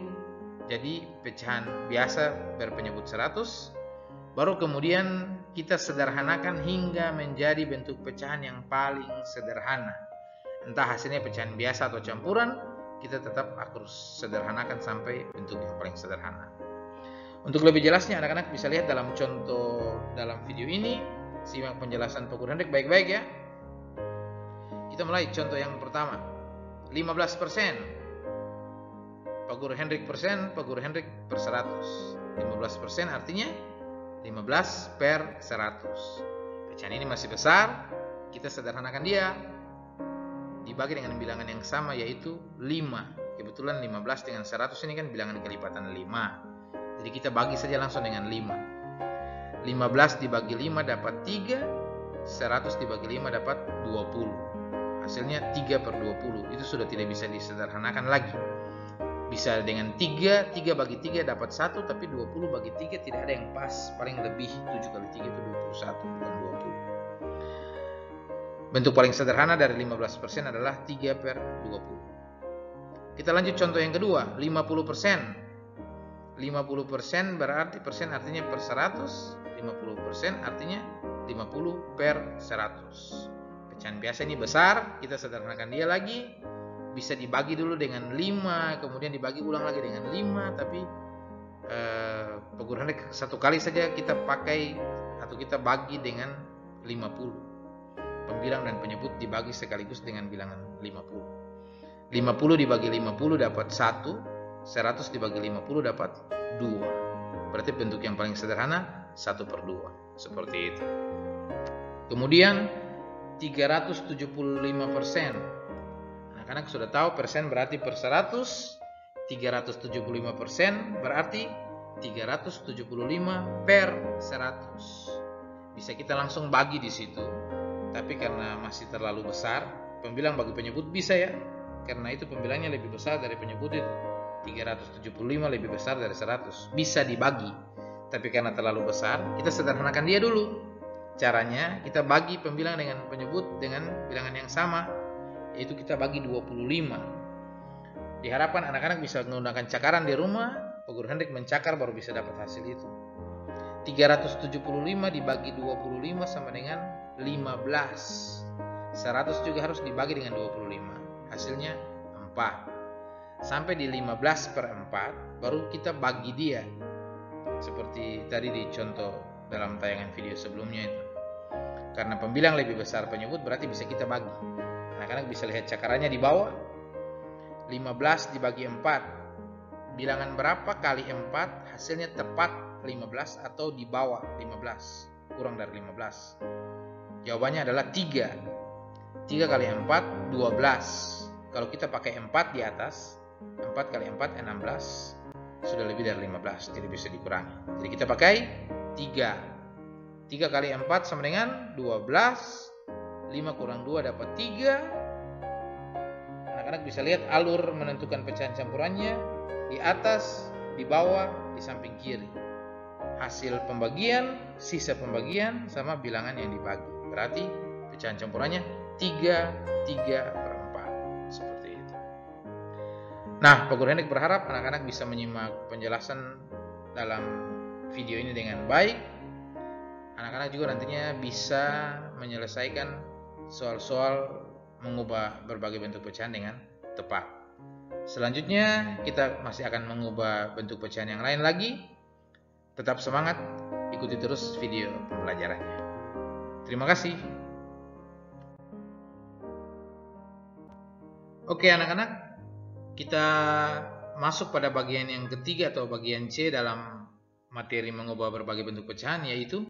Jadi pecahan biasa berpenyebut 100 baru kemudian kita sederhanakan hingga menjadi bentuk pecahan yang paling sederhana. Entah hasilnya pecahan biasa atau campuran kita tetap harus sederhanakan sampai bentuk yang paling sederhana. Untuk lebih jelasnya anak-anak bisa lihat dalam contoh dalam video ini. Simak penjelasan Guru Hendrik baik-baik ya. Kita mulai contoh yang pertama. 15 persen. Pak Guru Hendrik persen Pak Guru Hendrik per 100 15 persen artinya 15 per 100 pecahan ini masih besar. Kita sederhanakan dia dibagi dengan bilangan yang sama yaitu 5 kebetulan 15 dengan 100 ini kan bilangan kelipatan 5 jadi kita bagi saja langsung dengan 5 15 dibagi 5 dapat 3 100 dibagi 5 dapat 20 hasilnya 3 per 20 itu sudah tidak bisa disederhanakan lagi. Bisa dengan 3 3 bagi 3 dapat 1 tapi 20 bagi 3 tidak ada yang pas. Paling lebih 7 kali 3 itu 21 bukan 20 bentuk paling sederhana dari 15% adalah 3 per 20 kita lanjut contoh yang kedua 50% 50% berarti persen artinya per 100 50% artinya 50 per 100 pecahan biasa ini besar kita sederhanakan dia lagi. Bisa dibagi dulu dengan 5 kemudian dibagi ulang lagi dengan 5 tapi eh, penggunaannya satu kali saja kita pakai atau kita bagi dengan 50 pembilang dan penyebut dibagi sekaligus dengan bilangan 50 50 dibagi 50 dapat 1 100 dibagi 50 dapat 2 berarti bentuk yang paling sederhana 1 per 2 seperti itu. Kemudian 375 persen. Anak-anak sudah tahu persen berarti per 100 375 persen berarti 375 per 100 bisa kita langsung bagi di situ tapi karena masih terlalu besar pembilang bagi penyebut bisa ya. Karena itu pembilangnya lebih besar dari penyebut itu. 375 lebih besar dari 100 bisa dibagi. Tapi karena terlalu besar kita sederhanakan dia dulu. Caranya kita bagi pembilang dengan penyebut dengan bilangan yang sama. Yaitu kita bagi 25 diharapkan anak-anak bisa menggunakan cakaran di rumah. Pak Guru Hendrik mencakar baru bisa dapat hasil itu. 375 dibagi 25 sama dengan 15 100 juga harus dibagi dengan 25 hasilnya 4 sampai di 15 per 4 baru kita bagi dia. Seperti tadi di contoh dalam tayangan video sebelumnya itu. Karena pembilang lebih besar penyebut berarti bisa kita bagi. Anak-anak bisa lihat cakarannya di bawah. 15 dibagi 4 bilangan berapa kali 4 hasilnya tepat 15 atau di bawah 15 kurang dari 15 jawabannya adalah 3 3 kali 4 12 kalau kita pakai 4 di atas 4 kali 4 16 sudah lebih dari 15 jadi bisa dikurangi. Jadi kita pakai 3 3 kali 4 sama dengan 12 5 kurang 2 dapat 3 anak-anak bisa lihat alur menentukan pecahan campurannya. Di atas di bawah di samping kiri. Hasil pembagian sisa pembagian sama bilangan yang dibagi berarti pecahan campurannya 3 3 Nah, Pak Guru Hendrik berharap anak-anak bisa menyimak penjelasan dalam video ini dengan baik. Anak-anak juga nantinya bisa menyelesaikan soal-soal mengubah berbagai bentuk pecahan dengan tepat. Selanjutnya, kita masih akan mengubah bentuk pecahan yang lain lagi. Tetap semangat, ikuti terus video pembelajarannya. Terima kasih. Oke, anak-anak, kita masuk pada bagian yang ketiga atau bagian C dalam materi mengubah berbagai bentuk pecahan yaitu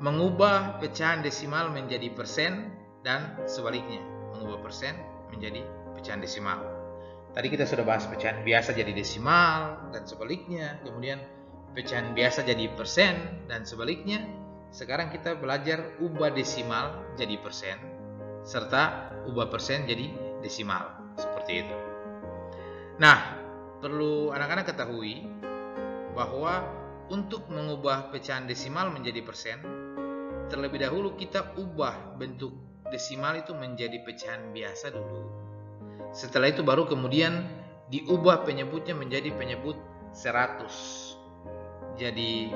mengubah pecahan desimal menjadi persen dan sebaliknya mengubah persen menjadi pecahan desimal. Tadi kita sudah bahas pecahan biasa jadi desimal dan sebaliknya, kemudian pecahan biasa jadi persen dan sebaliknya. Sekarang kita belajar ubah desimal jadi persen serta ubah persen jadi desimal seperti itu. Nah, perlu anak-anak ketahui bahwa untuk mengubah pecahan desimal menjadi persen, terlebih dahulu kita ubah bentuk desimal itu menjadi pecahan biasa dulu. Setelah itu baru kemudian diubah penyebutnya menjadi penyebut 100. Jadi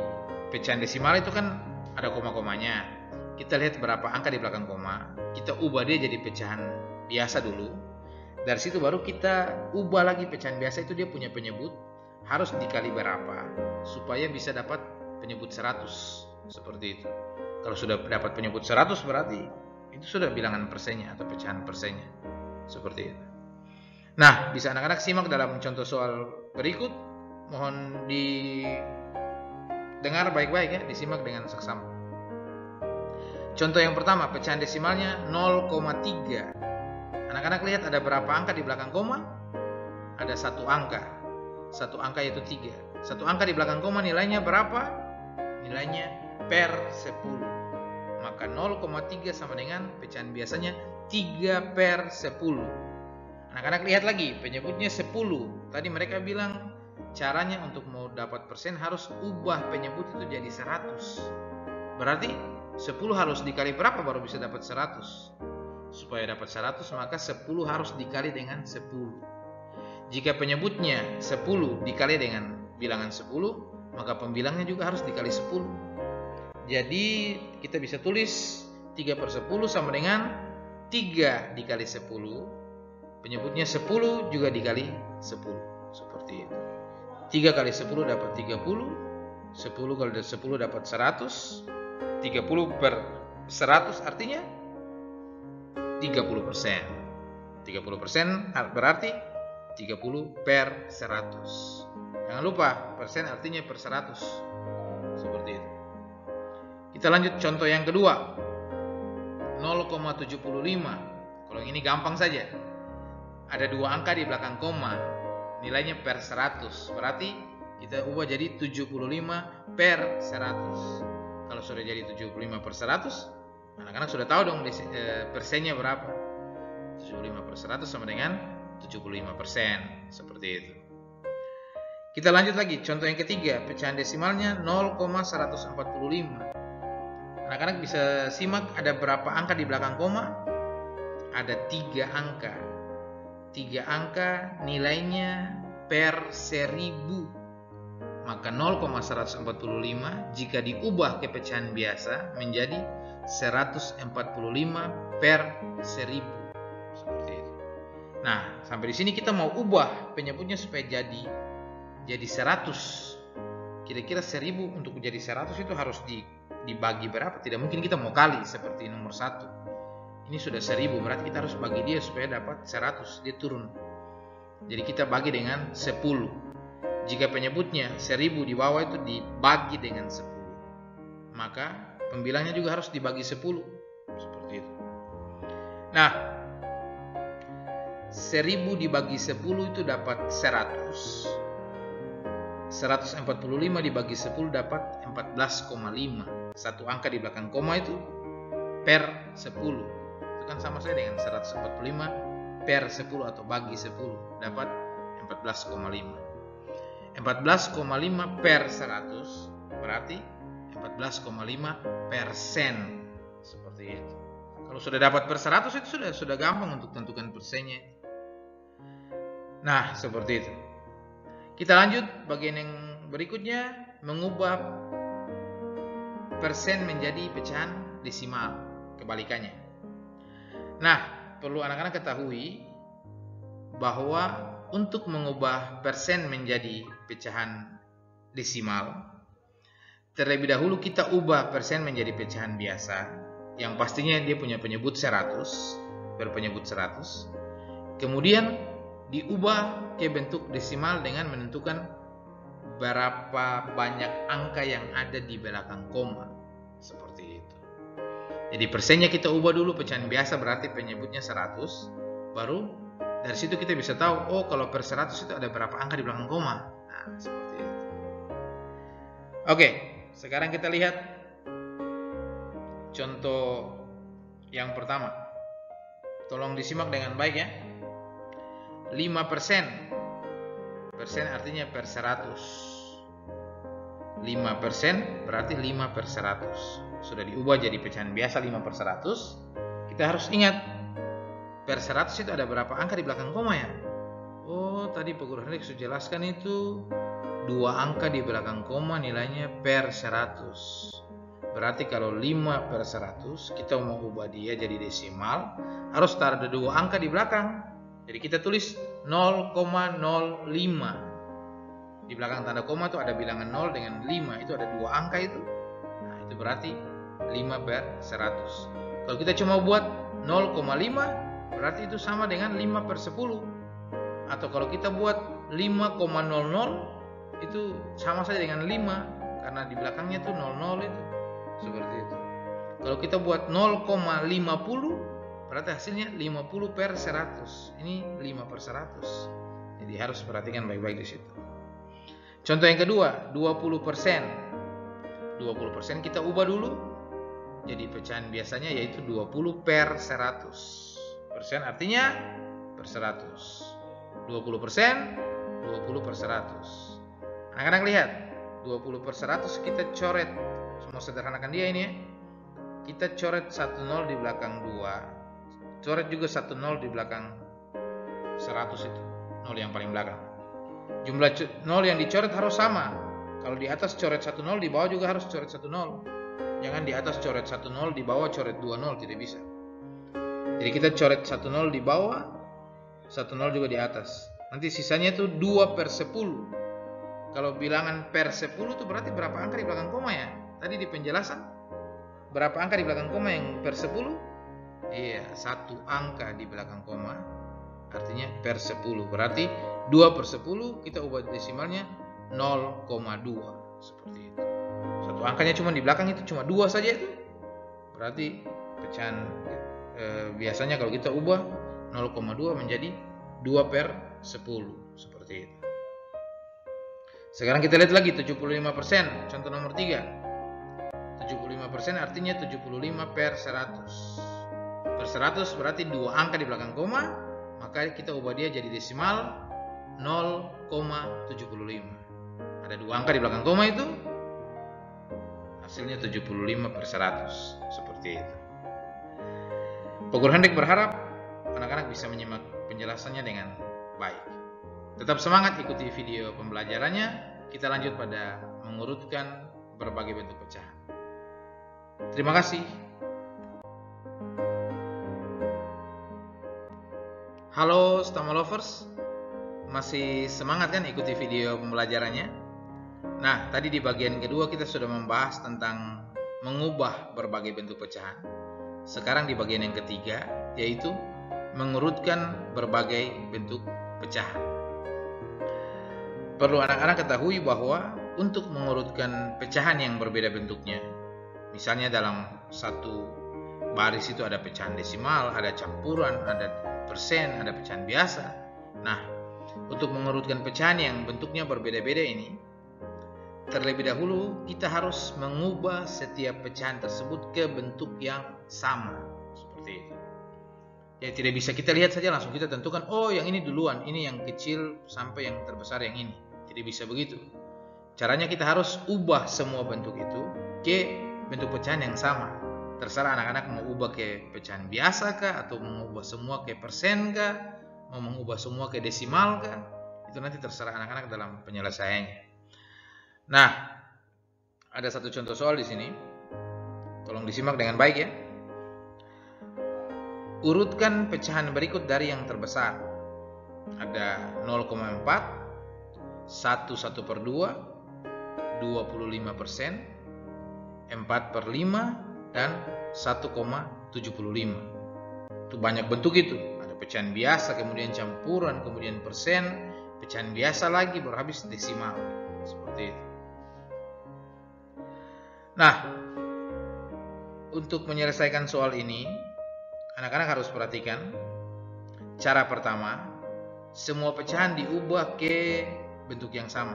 pecahan desimal itu kan ada koma-komanya. Kita lihat berapa angka di belakang koma, kita ubah dia jadi pecahan biasa dulu dari situ baru kita ubah lagi pecahan biasa itu dia punya penyebut harus dikali berapa supaya bisa dapat penyebut 100 seperti itu. Kalau sudah dapat penyebut 100 berarti itu sudah bilangan persennya atau pecahan persennya. Seperti itu. Nah, bisa anak-anak simak dalam contoh soal berikut. Mohon didengar baik-baik ya, disimak dengan seksama. Contoh yang pertama, pecahan desimalnya 0,3 Anak-anak lihat ada berapa angka di belakang koma? Ada satu angka. Satu angka yaitu tiga. Satu angka di belakang koma nilainya berapa? Nilainya per 10. Maka 0,3 sama dengan pecahan biasanya 3 per 10. Anak-anak lihat lagi, penyebutnya 10. Tadi mereka bilang caranya untuk mau dapat persen harus ubah penyebut itu jadi 100. Berarti 10 harus dikali berapa baru bisa dapat 100? Supaya dapat 100 maka 10 harus dikali dengan 10. Jika penyebutnya 10 dikali dengan bilangan 10, maka pembilangnya juga harus dikali 10. Jadi kita bisa tulis 3 per 10 sama dengan 3 dikali 10. Penyebutnya 10 juga dikali 10. Seperti itu. 3 kali 10 dapat 30. 10 kali 10 dapat 100. 30 per 100 artinya 30 persen. 30 persen berarti 30 per 100. Jangan lupa persen artinya per 100. Seperti itu. Kita lanjut contoh yang kedua. 0,75. Kalau ini gampang saja. Ada dua angka di belakang koma. Nilainya per 100. Berarti kita ubah jadi 75 per 100. Kalau sudah jadi 75 per 100, anak-anak sudah tahu dong eh, persennya berapa. 75 per 100 sama dengan 75 persen. Seperti itu. Kita lanjut lagi, contoh yang ketiga, pecahan desimalnya 0,145. Anak-anak bisa simak ada berapa angka di belakang koma? Ada tiga angka. Tiga angka nilainya per seribu. Maka 0,145 jika diubah ke pecahan biasa menjadi 145 per seribu. Seperti itu. Nah, sampai di sini kita mau ubah penyebutnya supaya jadi jadi 100. Kira-kira 1000 untuk menjadi 100 itu harus di dibagi berapa tidak mungkin kita mau kali seperti nomor satu ini sudah seribu berarti kita harus bagi dia supaya dapat 100 dia turun. Jadi kita bagi dengan 10 jika penyebutnya seribu di bawah itu dibagi dengan 10 maka pembilangnya juga harus dibagi 10 seperti itu. Nah 1000 dibagi 10 itu dapat 100 145 dibagi 10 dapat 14,5 satu angka di belakang koma itu per 10 itu kan sama saja dengan 145 per 10 atau bagi 10 dapat 14,5 14,5 per 100 berarti 14,5 persen. Seperti itu. Kalau sudah dapat per 100 itu sudah sudah gampang untuk tentukan persennya. Nah seperti itu. Kita lanjut bagian yang berikutnya mengubah persen menjadi pecahan desimal, kebalikannya. Nah, perlu anak-anak ketahui bahwa untuk mengubah persen menjadi pecahan desimal, terlebih dahulu kita ubah persen menjadi pecahan biasa, yang pastinya dia punya penyebut 100, berpenyebut 100. Kemudian diubah ke bentuk desimal dengan menentukan berapa banyak angka yang ada di belakang koma. Jadi persennya kita ubah dulu pecahan biasa berarti penyebutnya 100. Baru dari situ kita bisa tahu, oh kalau per 100 itu ada berapa angka di belakang koma. Nah, seperti itu. Oke, sekarang kita lihat contoh yang pertama. Tolong disimak dengan baik ya. 5% persen artinya per 100 5% berarti 5 per 100 sudah diubah jadi pecahan biasa 5 per 100 kita harus ingat per 100 itu ada berapa angka di belakang koma ya? Oh tadi Pak Guru Henrik sudah jelaskan itu dua angka di belakang koma nilainya per 100 berarti kalau 5 per 100 kita mau ubah dia jadi desimal harus taruh dua angka di belakang. Jadi kita tulis 0,05 di belakang tanda koma itu ada bilangan 0 dengan 5 itu ada dua angka itu. Nah itu berarti 5 per 100 kalau kita cuma buat 0,5 berarti itu sama dengan 5 per 10 atau kalau kita buat 5,00 itu sama saja dengan 5 karena di belakangnya tuh 00 itu seperti itu. Kalau kita buat 0,50 berarti hasilnya 50 per 100 ini 5 per 100 jadi harus perhatikan baik-baik di situ. Contoh yang kedua, 20%. 20% kita ubah dulu jadi pecahan biasanya yaitu 20 per 100. Persen artinya per 100. 20 persen, 20 per 100. Anak-anak lihat, 20 per 100 kita coret. Semua sederhanakan dia ini ya. Kita coret 1 0 di belakang 2. Coret juga 1 0 di belakang 100 itu. 0 yang paling belakang. Jumlah 0 yang dicoret harus sama. Kalau di atas coret 1 0, di bawah juga harus coret 1 0. Jangan di atas coret 10 di bawah coret 20 tidak bisa. Jadi kita coret 10 di bawah 10 juga di atas. Nanti sisanya itu 2 per 10 kalau bilangan per 10 itu berarti berapa angka di belakang koma ya? Tadi di penjelasan berapa angka di belakang koma yang per 10 iya satu angka di belakang koma artinya per 10 berarti 2 per 10 kita ubah desimalnya 0,2 seperti itu satu angkanya cuma di belakang itu cuma dua saja itu. Berarti pecahan e, biasanya kalau kita ubah 0,2 menjadi 2 per 10 seperti itu. Sekarang kita lihat lagi 75% contoh nomor 3 75% artinya 75 per 100 per 100 berarti dua angka di belakang koma maka kita ubah dia jadi desimal 0,75 ada dua angka di belakang koma itu hasilnya 75 per 100 seperti itu. Guru Hendrik berharap anak-anak bisa menyimak penjelasannya dengan baik. Tetap semangat ikuti video pembelajarannya. Kita lanjut pada mengurutkan berbagai bentuk pecahan. Terima kasih. Halo Stama Lovers. Masih semangat kan ikuti video pembelajarannya? Nah, tadi di bagian kedua kita sudah membahas tentang mengubah berbagai bentuk pecahan. Sekarang di bagian yang ketiga, yaitu mengurutkan berbagai bentuk pecahan. Perlu anak-anak ketahui bahwa untuk mengurutkan pecahan yang berbeda bentuknya, misalnya dalam satu baris itu ada pecahan desimal, ada campuran, ada persen, ada pecahan biasa. Nah, untuk mengurutkan pecahan yang bentuknya berbeda-beda ini, terlebih dahulu kita harus mengubah setiap pecahan tersebut ke bentuk yang sama seperti itu. Ya tidak bisa kita lihat saja langsung kita tentukan oh yang ini duluan, ini yang kecil sampai yang terbesar yang ini. Tidak bisa begitu. Caranya kita harus ubah semua bentuk itu ke bentuk pecahan yang sama. Terserah anak-anak mau ubah ke pecahan biasa kah atau mengubah semua ke persen kah, mau mengubah semua ke desimal kah, itu nanti terserah anak-anak dalam penyelesaiannya. Nah, ada satu contoh soal di sini. Tolong disimak dengan baik ya. Urutkan pecahan berikut dari yang terbesar. Ada 0,4, 1 1 per 2, 25 persen, 4 per 5, dan 1,75. Itu banyak bentuk itu. Ada pecahan biasa, kemudian campuran, kemudian persen, pecahan biasa lagi, baru habis desimal. Seperti itu. Nah, untuk menyelesaikan soal ini, anak-anak harus perhatikan cara pertama, semua pecahan diubah ke bentuk yang sama.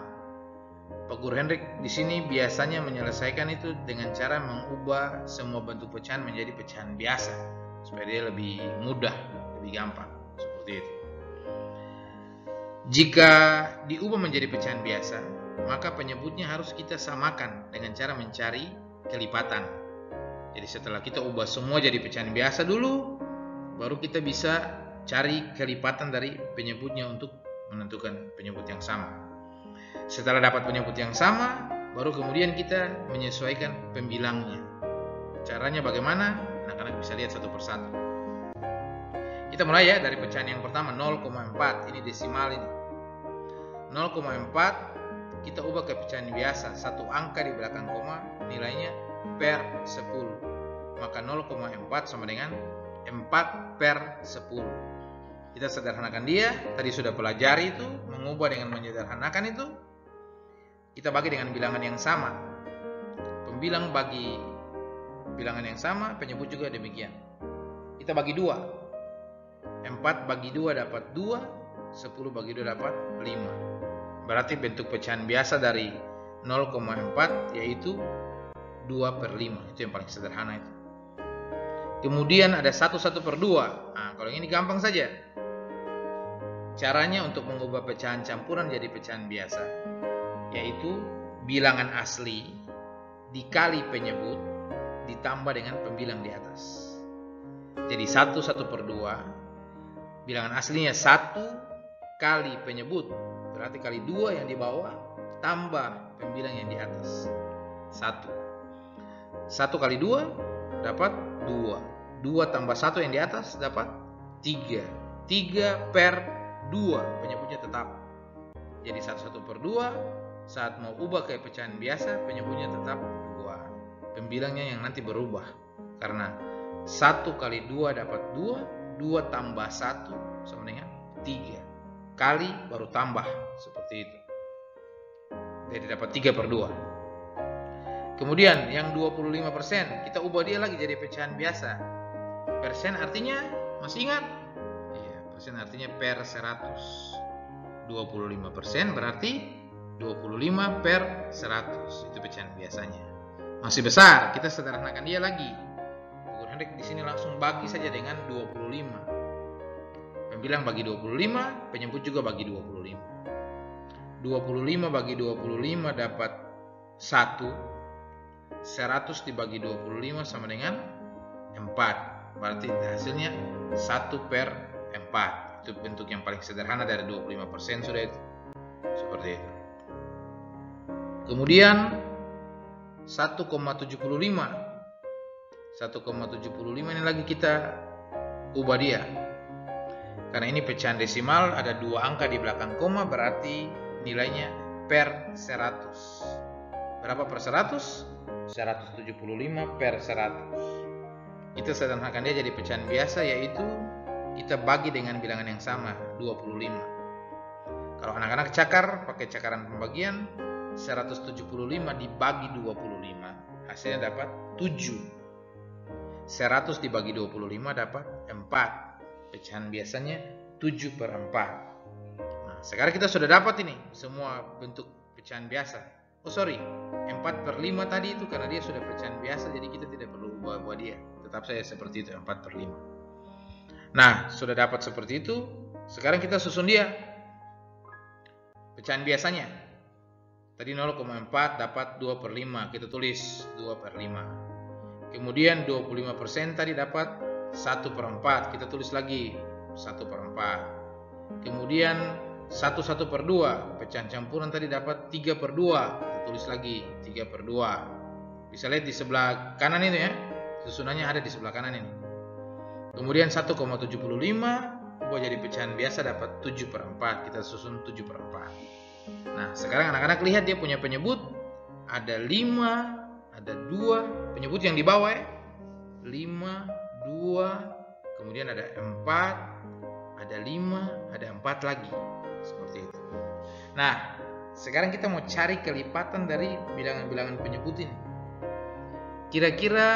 Pak Guru Hendrik di sini biasanya menyelesaikan itu dengan cara mengubah semua bentuk pecahan menjadi pecahan biasa supaya dia lebih mudah, lebih gampang seperti itu. Jika diubah menjadi pecahan biasa, maka penyebutnya harus kita samakan dengan cara mencari kelipatan. Jadi setelah kita ubah semua jadi pecahan biasa dulu, baru kita bisa cari kelipatan dari penyebutnya untuk menentukan penyebut yang sama. Setelah dapat penyebut yang sama, baru kemudian kita menyesuaikan pembilangnya. Caranya bagaimana? Anak-anak bisa lihat satu persatu. Kita mulai ya dari pecahan yang pertama 0,4 ini desimal ini. 0,4 kita ubah ke pecahan biasa. Satu angka di belakang koma nilainya per 10 maka 0,4 sama dengan 4 per 10 kita sederhanakan dia. Tadi sudah pelajari itu mengubah dengan menyederhanakan itu. Kita bagi dengan bilangan yang sama. Pembilang bagi bilangan yang sama penyebut juga demikian. Kita bagi dua. 4 bagi 2 dapat 2 10 bagi 2 dapat 5 Berarti bentuk pecahan biasa dari 0,4 yaitu 2 per 5. Itu yang paling sederhana itu. Kemudian ada 1 1 per 2. Nah, kalau ini gampang saja. Caranya untuk mengubah pecahan campuran jadi pecahan biasa yaitu bilangan asli dikali penyebut ditambah dengan pembilang di atas. Jadi 1 1 per 2 bilangan aslinya 1 kali penyebut Berarti kali dua yang di bawah tambah pembilang yang di atas. Satu. 1 kali 2 dapat 2. 2 tambah 1 yang di atas dapat 3. 3 per 2 penyebutnya tetap. Jadi 1 1 per 2 saat mau ubah ke pecahan biasa penyebutnya tetap 2. Pembilangnya yang nanti berubah karena 1 kali 2 dapat 2, 2 tambah 1 sama dengan 3. Kali baru tambah seperti itu. Jadi dapat 3 per 2. Kemudian yang 25% kita ubah dia lagi jadi pecahan biasa. Persen artinya masih ingat? Iya, persen artinya per 100. 25% berarti 25 per 100. Itu pecahan biasanya. Masih besar, kita sederhanakan dia lagi. Ukur Hendrik di sini langsung bagi saja dengan 25. Pembilang bagi 25, penyebut juga bagi 25. 25 bagi 25 dapat 1 100 dibagi 25 sama dengan 4 berarti hasilnya 1 per 4 itu bentuk yang paling sederhana dari 25% sudah itu? Seperti itu. Kemudian 1,75 1,75 ini lagi kita ubah dia karena ini pecahan desimal ada dua angka di belakang koma berarti nilainya per 100. Berapa per 100? 175 per 100. Kita sederhanakan dia jadi pecahan biasa yaitu kita bagi dengan bilangan yang sama 25. Kalau anak-anak cakar pakai cakaran pembagian 175 dibagi 25 hasilnya dapat 7. 100 dibagi 25 dapat 4. Pecahan biasanya 7 per 4 sekarang kita sudah dapat ini semua bentuk pecahan biasa. Oh sorry, 4 per 5 tadi itu karena dia sudah pecahan biasa jadi kita tidak perlu ubah-ubah dia. Tetap saya seperti itu 4 per 5. Nah, sudah dapat seperti itu. Sekarang kita susun dia. Pecahan biasanya. Tadi 0,4 dapat 2 per 5. Kita tulis 2 per 5. Kemudian 25% tadi dapat 1 per 4. Kita tulis lagi. 1 per 4. Kemudian 1 1 per 2 pecahan campuran tadi dapat 3 per 2 kita tulis lagi 3 per 2 bisa lihat di sebelah kanan ini ya. Susunannya ada di sebelah kanan ini. Kemudian 1,75 buat jadi pecahan biasa dapat 7 per 4 kita susun 7 per 4 nah sekarang anak-anak lihat dia punya penyebut. Ada 5 ada 2 penyebut yang di bawah ya. 5 2 kemudian ada 4 ada 5 ada 4 lagi seperti itu. Nah, sekarang kita mau cari kelipatan dari bilangan-bilangan penyebut ini. Kira-kira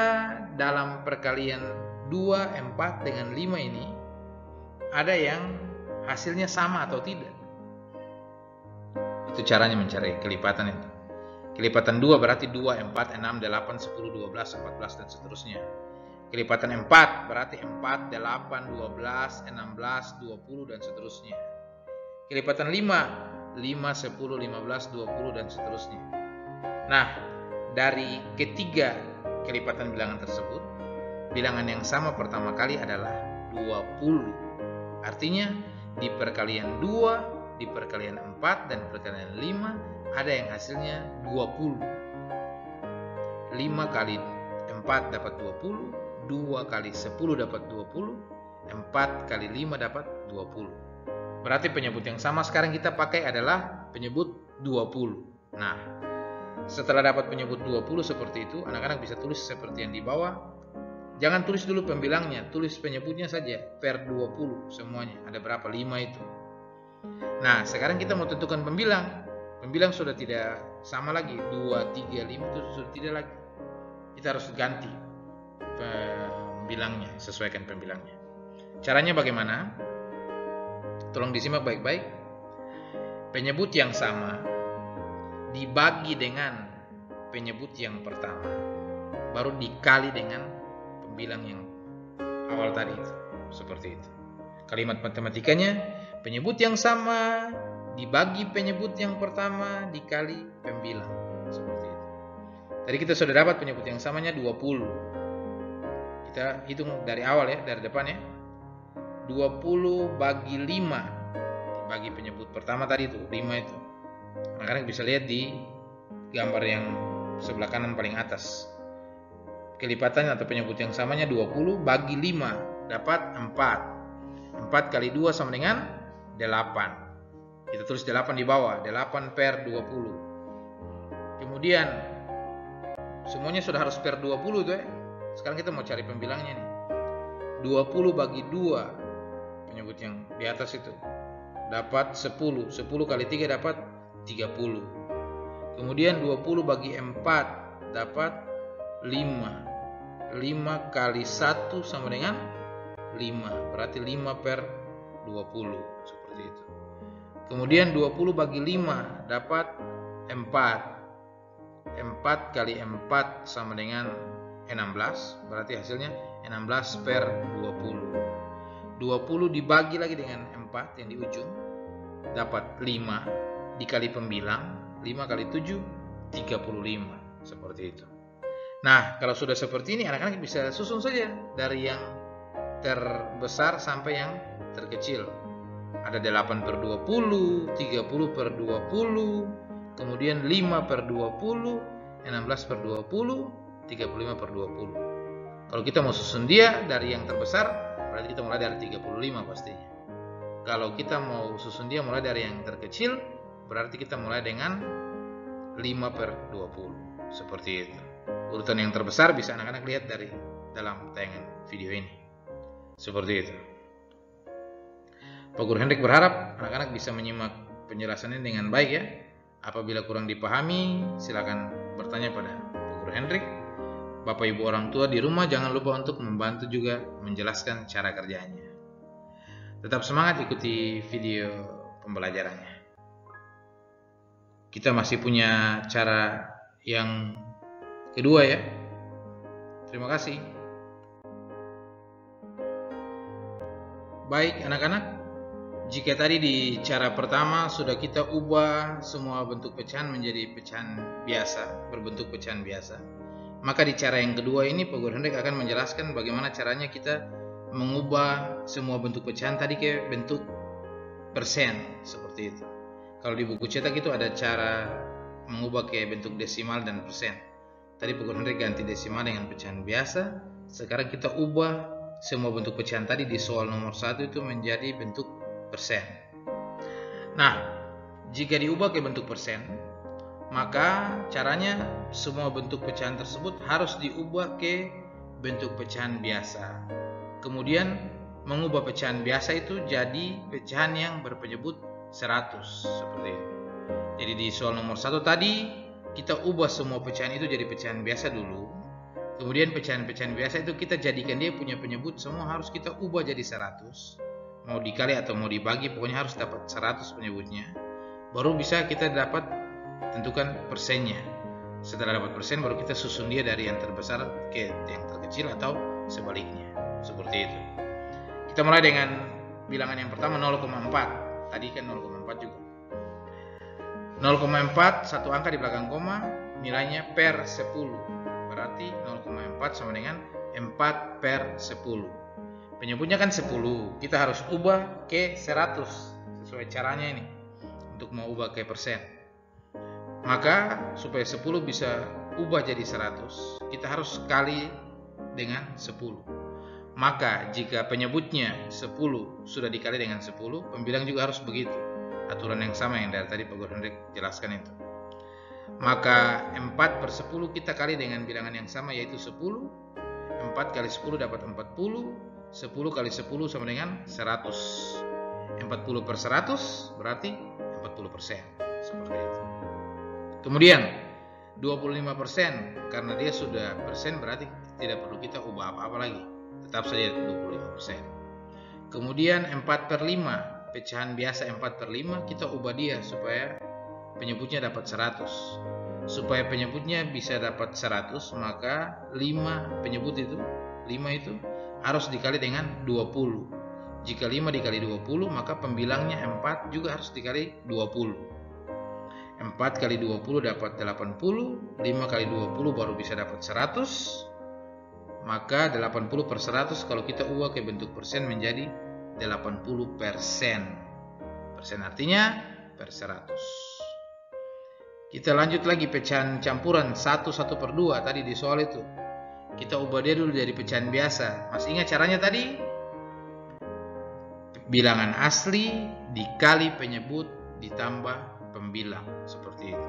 dalam perkalian 2, 4 dengan 5 ini ada yang hasilnya sama atau tidak? Itu caranya mencari kelipatan itu. Kelipatan 2 berarti 2, 4, 6, 8, 10, 12, 14 dan seterusnya. Kelipatan 4 berarti 4, 8, 12, 16, 20 dan seterusnya kelipatan 5, 5, 10, 15, 20 dan seterusnya. Nah, dari ketiga kelipatan bilangan tersebut, bilangan yang sama pertama kali adalah 20. Artinya di perkalian 2, di perkalian 4 dan perkalian 5 ada yang hasilnya 20. 5 kali 4 dapat 20, 2 kali 10 dapat 20, 4 kali 5 dapat 20. Berarti penyebut yang sama sekarang kita pakai adalah penyebut 20. Nah, setelah dapat penyebut 20 seperti itu, anak-anak bisa tulis seperti yang di bawah. Jangan tulis dulu pembilangnya, tulis penyebutnya saja per 20 semuanya. Ada berapa? 5 itu. Nah, sekarang kita mau tentukan pembilang. Pembilang sudah tidak sama lagi, 2, 3, 5 itu sudah tidak lagi. Kita harus ganti pembilangnya, sesuaikan pembilangnya. Caranya bagaimana? Tolong disimak baik-baik. Penyebut yang sama dibagi dengan penyebut yang pertama, baru dikali dengan pembilang yang awal tadi itu. Seperti itu. Kalimat matematikanya, penyebut yang sama dibagi penyebut yang pertama dikali pembilang. Seperti itu. Tadi kita sudah dapat penyebut yang samanya 20. Kita hitung dari awal ya, dari depan ya. 20 bagi 5 bagi penyebut pertama tadi itu 5 itu anak-anak bisa lihat di gambar yang sebelah kanan paling atas kelipatan atau penyebut yang samanya 20 bagi 5 dapat 4. 4 kali 2 sama dengan 8. Kita tulis 8 di bawah, 8 per 20. Kemudian semuanya sudah harus per 20 tuh ya. Sekarang kita mau cari pembilangnya nih. 20 bagi 2 penyebut yang di atas itu dapat 10. 10 kali 3 dapat 30. Kemudian 20 bagi 4 dapat 5. 5 kali 1 sama dengan 5. Berarti 5 per 20. Seperti itu. Kemudian 20 bagi 5 dapat 4. 4 kali 4 sama dengan 16. Berarti hasilnya 16 per 20. 20 dibagi lagi dengan 4 yang di ujung dapat 5 dikali pembilang 5 kali 7 35 seperti itu nah kalau sudah seperti ini anak-anak bisa susun saja dari yang terbesar sampai yang terkecil ada 8 per 20 30 per 20 kemudian 5 per 20 16 per 20 35 per 20 kalau kita mau susun dia dari yang terbesar berarti kita mulai dari 35 pastinya kalau kita mau susun dia mulai dari yang terkecil, berarti kita mulai dengan 5 per 20. Seperti itu. Urutan yang terbesar bisa anak-anak lihat dari dalam tayangan video ini. Seperti itu. Pak Guru Hendrik berharap anak-anak bisa menyimak penjelasannya dengan baik ya. Apabila kurang dipahami, silakan bertanya pada Pak Guru Hendrik. Bapak Ibu orang tua di rumah jangan lupa untuk membantu juga menjelaskan cara kerjanya. Tetap semangat ikuti video pembelajarannya. Kita masih punya cara yang kedua ya. Terima kasih. Baik anak-anak, jika tadi di cara pertama sudah kita ubah semua bentuk pecahan menjadi pecahan biasa, berbentuk pecahan biasa. Maka di cara yang kedua ini Pak Guru Hendrik akan menjelaskan bagaimana caranya kita mengubah semua bentuk pecahan tadi ke bentuk persen seperti itu. Kalau di buku cetak itu ada cara mengubah ke bentuk desimal dan persen. Tadi pokok Hendrik ganti desimal dengan pecahan biasa. Sekarang kita ubah semua bentuk pecahan tadi di soal nomor satu itu menjadi bentuk persen. Nah, jika diubah ke bentuk persen, maka caranya semua bentuk pecahan tersebut harus diubah ke bentuk pecahan biasa kemudian mengubah pecahan biasa itu jadi pecahan yang berpenyebut 100 seperti itu. Jadi di soal nomor satu tadi kita ubah semua pecahan itu jadi pecahan biasa dulu. Kemudian pecahan-pecahan biasa itu kita jadikan dia punya penyebut semua harus kita ubah jadi 100. Mau dikali atau mau dibagi pokoknya harus dapat 100 penyebutnya. Baru bisa kita dapat tentukan persennya. Setelah dapat persen baru kita susun dia dari yang terbesar ke yang terkecil atau sebaliknya. Seperti itu. Kita mulai dengan bilangan yang pertama 0,4 tadi kan 0,4 juga. 0,4 satu angka di belakang koma nilainya per 10 berarti 0,4 sama dengan 4 per 10 penyebutnya kan 10 kita harus ubah ke 100 sesuai caranya ini. Untuk mau ubah ke persen maka supaya 10 bisa ubah jadi 100 kita harus kali dengan 10 maka jika penyebutnya 10 sudah dikali dengan 10, pembilang juga harus begitu. Aturan yang sama yang dari tadi Pak Guru Hendrik jelaskan itu. Maka 4 per 10 kita kali dengan bilangan yang sama yaitu 10. 4 kali 10 dapat 40. 10 kali 10 sama dengan 100. 40 per 100 berarti 40 persen. Seperti itu. Kemudian 25 persen karena dia sudah persen berarti tidak perlu kita ubah apa-apa lagi tetap saja 25%. Kemudian 4 per 5, pecahan biasa 4 per 5, kita ubah dia supaya penyebutnya dapat 100. Supaya penyebutnya bisa dapat 100, maka 5 penyebut itu, 5 itu harus dikali dengan 20. Jika 5 dikali 20, maka pembilangnya 4 juga harus dikali 20. 4 kali 20 dapat 80, 5 kali 20 baru bisa dapat 100, maka 80 per 100 kalau kita ubah ke bentuk persen menjadi 80 persen. Persen artinya per 100. Kita lanjut lagi pecahan campuran 1 1 per 2 tadi di soal itu. kita ubah dia dulu jadi pecahan biasa. Masih ingat caranya tadi? Bilangan asli dikali penyebut ditambah pembilang seperti itu.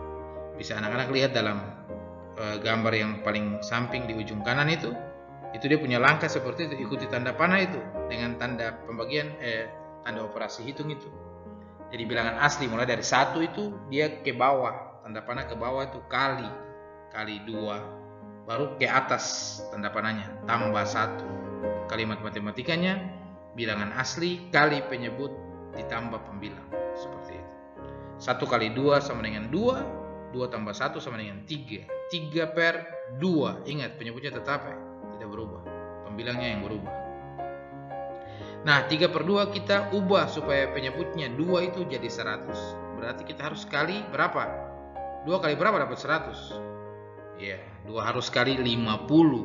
Bisa anak-anak lihat dalam e, gambar yang paling samping di ujung kanan itu. Itu dia punya langkah seperti itu, ikuti tanda panah itu dengan tanda pembagian eh tanda operasi hitung itu. Jadi bilangan asli mulai dari satu itu dia ke bawah, tanda panah ke bawah itu kali kali dua baru ke atas tanda panahnya tambah satu kalimat matematikanya bilangan asli kali penyebut ditambah pembilang 1 kali 2 sama dengan 2, 2 tambah 1 sama dengan 3. 3 per 2. Ingat penyebutnya tetap ya, tidak berubah. Pembilangnya yang berubah. Nah, 3 per 2 kita ubah supaya penyebutnya 2 itu jadi 100. Berarti kita harus kali berapa? 2 kali berapa dapat 100? Ya, yeah, 2 harus kali 50.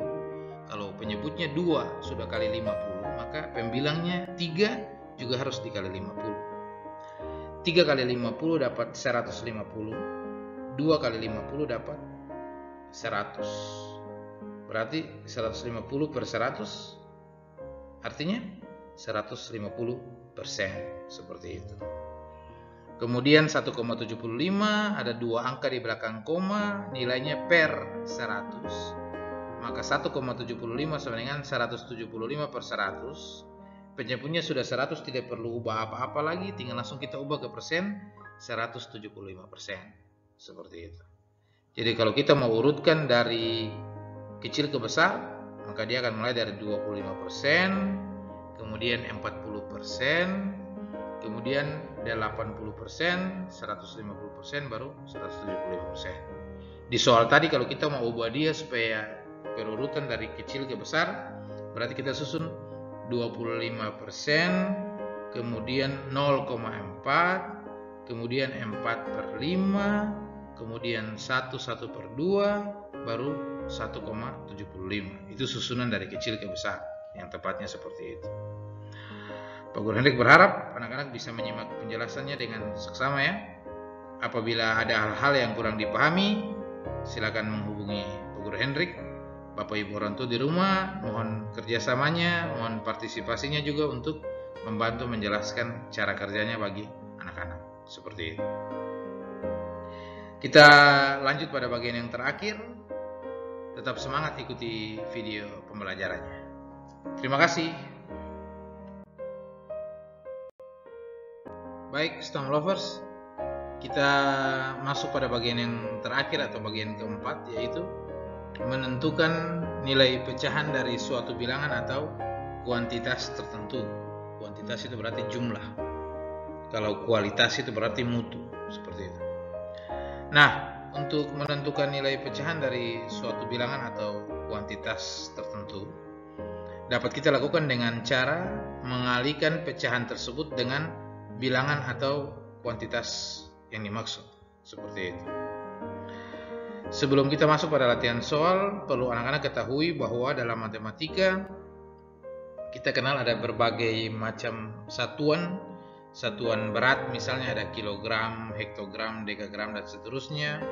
Kalau penyebutnya 2 sudah kali 50, maka pembilangnya 3 juga harus dikali 50. 3 kali 50 dapat 150 2 kali 50 dapat 100 berarti 150 per 100 artinya 150 persen seperti itu Kemudian 1,75 ada dua angka di belakang koma, nilainya per 100. Maka 1,75 sama dengan 175 per 100. Penyebutnya sudah 100 tidak perlu ubah apa-apa lagi, tinggal langsung kita ubah ke persen 175 persen. Seperti itu. Jadi kalau kita mau urutkan dari kecil ke besar, maka dia akan mulai dari 25 persen, kemudian 40 persen, kemudian dia 80%, 150% baru 175%. Di soal tadi kalau kita mau ubah dia supaya perurutan dari kecil ke besar, berarti kita susun 25%, kemudian 0,4, kemudian 4 per 5, kemudian 1 1 per 2, baru 1,75. Itu susunan dari kecil ke besar, yang tepatnya seperti itu. Pak Guru Hendrik berharap anak-anak bisa menyimak penjelasannya dengan seksama ya. Apabila ada hal-hal yang kurang dipahami, silakan menghubungi Pak Guru Hendrik. Bapak Ibu orang tua di rumah, mohon kerjasamanya, mohon partisipasinya juga untuk membantu menjelaskan cara kerjanya bagi anak-anak. Seperti itu. Kita lanjut pada bagian yang terakhir. Tetap semangat ikuti video pembelajarannya. Terima kasih. Baik, Storm Lovers, kita masuk pada bagian yang terakhir atau bagian keempat yaitu menentukan nilai pecahan dari suatu bilangan atau kuantitas tertentu. Kuantitas itu berarti jumlah. Kalau kualitas itu berarti mutu, seperti itu. Nah, untuk menentukan nilai pecahan dari suatu bilangan atau kuantitas tertentu dapat kita lakukan dengan cara mengalihkan pecahan tersebut dengan bilangan atau kuantitas yang dimaksud. Seperti itu. Sebelum kita masuk pada latihan soal, perlu anak-anak ketahui bahwa dalam matematika kita kenal ada berbagai macam satuan. Satuan berat misalnya ada kilogram, hektogram, dekagram dan seterusnya.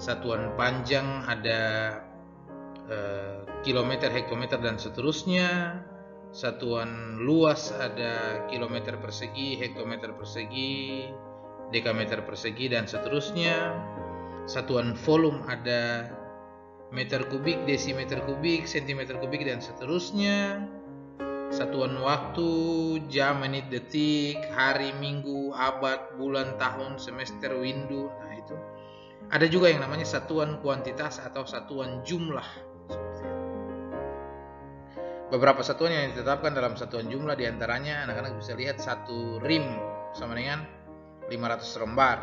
Satuan panjang ada eh, kilometer, hektometer dan seterusnya satuan luas ada kilometer persegi, hektometer persegi, dekameter persegi dan seterusnya. Satuan volume ada meter kubik, desimeter kubik, sentimeter kubik dan seterusnya. Satuan waktu, jam, menit, detik, hari, minggu, abad, bulan, tahun, semester, windu. Nah, itu. Ada juga yang namanya satuan kuantitas atau satuan jumlah beberapa satuan yang ditetapkan dalam satuan jumlah di antaranya anak-anak bisa lihat satu rim sama dengan 500 lembar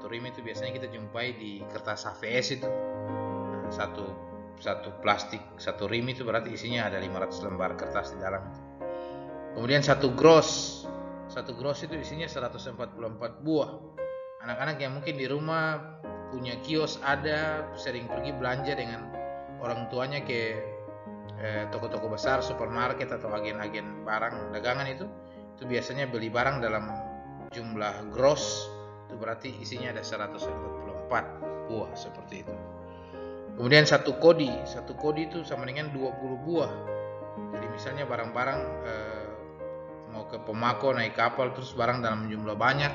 satu rim itu biasanya kita jumpai di kertas HVS itu. Nah, satu satu plastik satu rim itu berarti isinya ada 500 lembar kertas di dalam itu. Kemudian satu gross satu gross itu isinya 144 buah. Anak-anak yang mungkin di rumah punya kios ada sering pergi belanja dengan orang tuanya ke Eh, toko-toko besar, supermarket atau agen-agen barang dagangan itu itu biasanya beli barang dalam jumlah gross itu berarti isinya ada 144 buah seperti itu. Kemudian satu kodi, satu kodi itu sama dengan 20 buah. Jadi misalnya barang-barang eh, mau ke Pemako naik kapal terus barang dalam jumlah banyak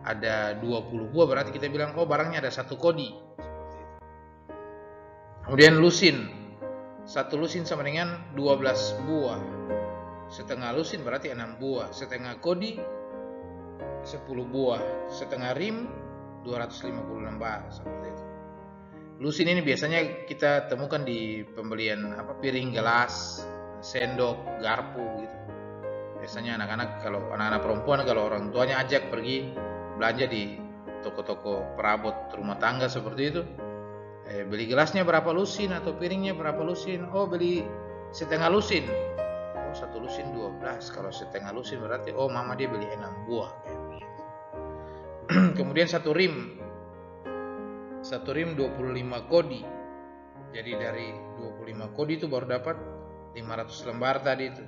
ada 20 buah berarti kita bilang oh barangnya ada satu kodi. Kemudian lusin. Satu lusin sama dengan 12 buah. Setengah lusin berarti 6 buah. Setengah kodi 10 buah. Setengah rim 250 lembar seperti itu. Lusin ini biasanya kita temukan di pembelian apa piring gelas, sendok, garpu gitu. Biasanya anak-anak kalau anak-anak perempuan kalau orang tuanya ajak pergi belanja di toko-toko perabot rumah tangga seperti itu. Eh, beli gelasnya berapa lusin atau piringnya berapa lusin? Oh, beli setengah lusin. Oh, satu lusin 12. Kalau setengah lusin berarti oh mama dia beli 6 buah *clears throat* Kemudian satu rim. Satu rim 25 kodi. Jadi dari 25 kodi itu baru dapat 500 lembar tadi itu.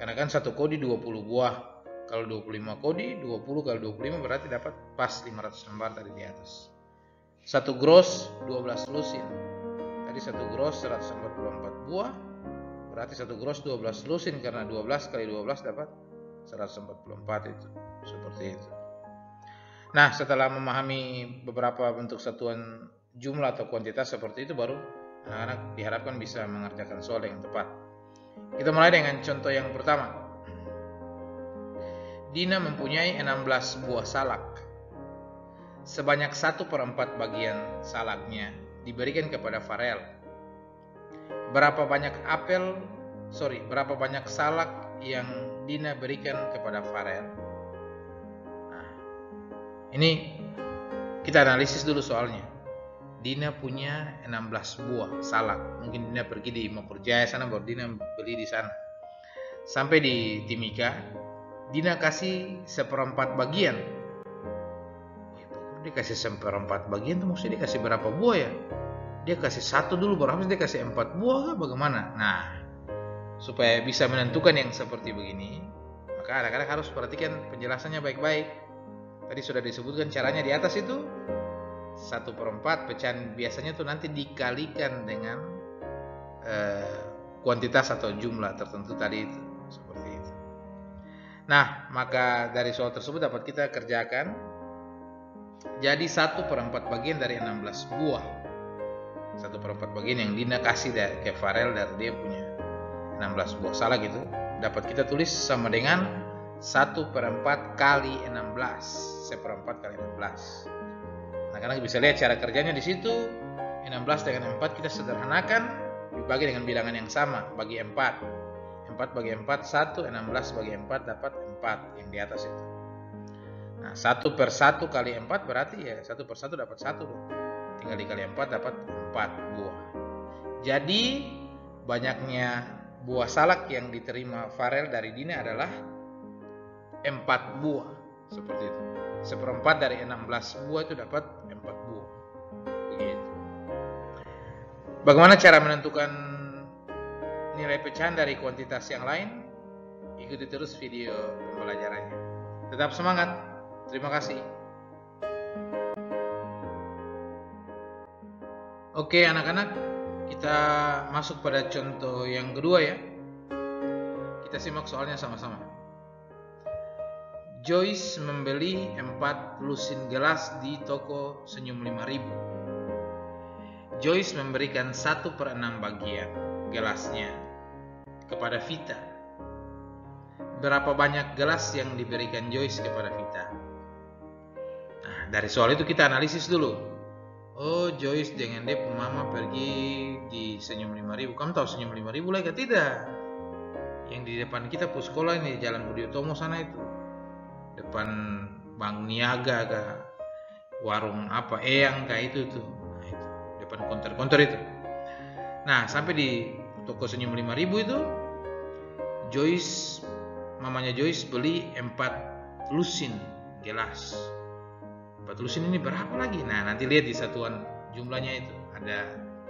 Karena kan satu kodi 20 buah. Kalau 25 kodi 20 kali 25 berarti dapat pas 500 lembar tadi di atas. Satu gross 12 lusin. Tadi satu gross 144 buah. Berarti satu gross 12 lusin. Karena 12 kali 12 dapat 144 itu. Seperti itu Nah, setelah memahami beberapa bentuk satuan jumlah atau kuantitas seperti itu baru anak-anak diharapkan bisa mengerjakan soal yang tepat. Kita mulai dengan contoh yang pertama. Dina mempunyai 16 buah salak. Sebanyak 1 per 4 bagian salaknya diberikan kepada Farel. Berapa banyak apel, sorry, berapa banyak salak yang Dina berikan kepada Farel? Ini kita analisis dulu soalnya. Dina punya 16 buah salak. Mungkin Dina pergi di Mapurjaya sana baru Dina beli di sana. Sampai di Timika, Dina kasih seperempat bagian. Dia kasih seperempat bagian itu maksudnya dia kasih berapa buah ya? Dia kasih satu dulu baru habis dia kasih empat buah kah? bagaimana? Nah, supaya bisa menentukan yang seperti begini, maka anak-anak harus perhatikan penjelasannya baik-baik. Tadi sudah disebutkan caranya di atas itu satu per empat pecahan biasanya tuh nanti dikalikan dengan eh, kuantitas atau jumlah tertentu tadi itu seperti itu. Nah maka dari soal tersebut dapat kita kerjakan. Jadi satu per empat bagian dari 16 buah. Satu per empat bagian yang Dina kasih dari ke Farel dari dia punya 16 buah. Salah gitu. Dapat kita tulis sama dengan 1 per 4 kali 16 seperempat kali 16 nah karena bisa lihat cara kerjanya di situ. 16 dengan 4 kita sederhanakan dibagi dengan bilangan yang sama bagi 4 4 bagi 4 1 16 bagi 4 dapat 4 yang di atas itu. Nah 1 per 1 kali 4 berarti ya 1 per 1 dapat 1 tinggal dikali 4 dapat 4 buah. Jadi banyaknya buah salak yang diterima Farel dari Dina adalah 4 buah. Seperti itu. Seperempat dari 16 buah itu dapat 4 buah. Begitu. Bagaimana cara menentukan nilai pecahan dari kuantitas yang lain? Ikuti terus video pembelajarannya. Tetap semangat. Terima kasih. Oke anak-anak. Kita masuk pada contoh yang kedua ya. Kita simak soalnya sama-sama Joyce membeli 4 lusin gelas di toko Senyum 5000. Joyce memberikan 1 per 6 bagian gelasnya kepada Vita. Berapa banyak gelas yang diberikan Joyce kepada Vita? Nah, dari soal itu kita analisis dulu. Oh, Joyce dengan dia mama pergi di Senyum 5000. Kamu tahu Senyum 5000 lagi tidak? Yang di depan kita pus sekolah ini Jalan Budi Utomo sana itu depan Bank Niaga ke warung apa Eyang kayak itu tuh. Nah, itu depan konter-konter itu. Nah sampai di toko senyum 5000 itu Joyce mamanya Joyce beli 4 lusin gelas. 4 lusin ini berapa lagi? Nah nanti lihat di satuan jumlahnya itu. Ada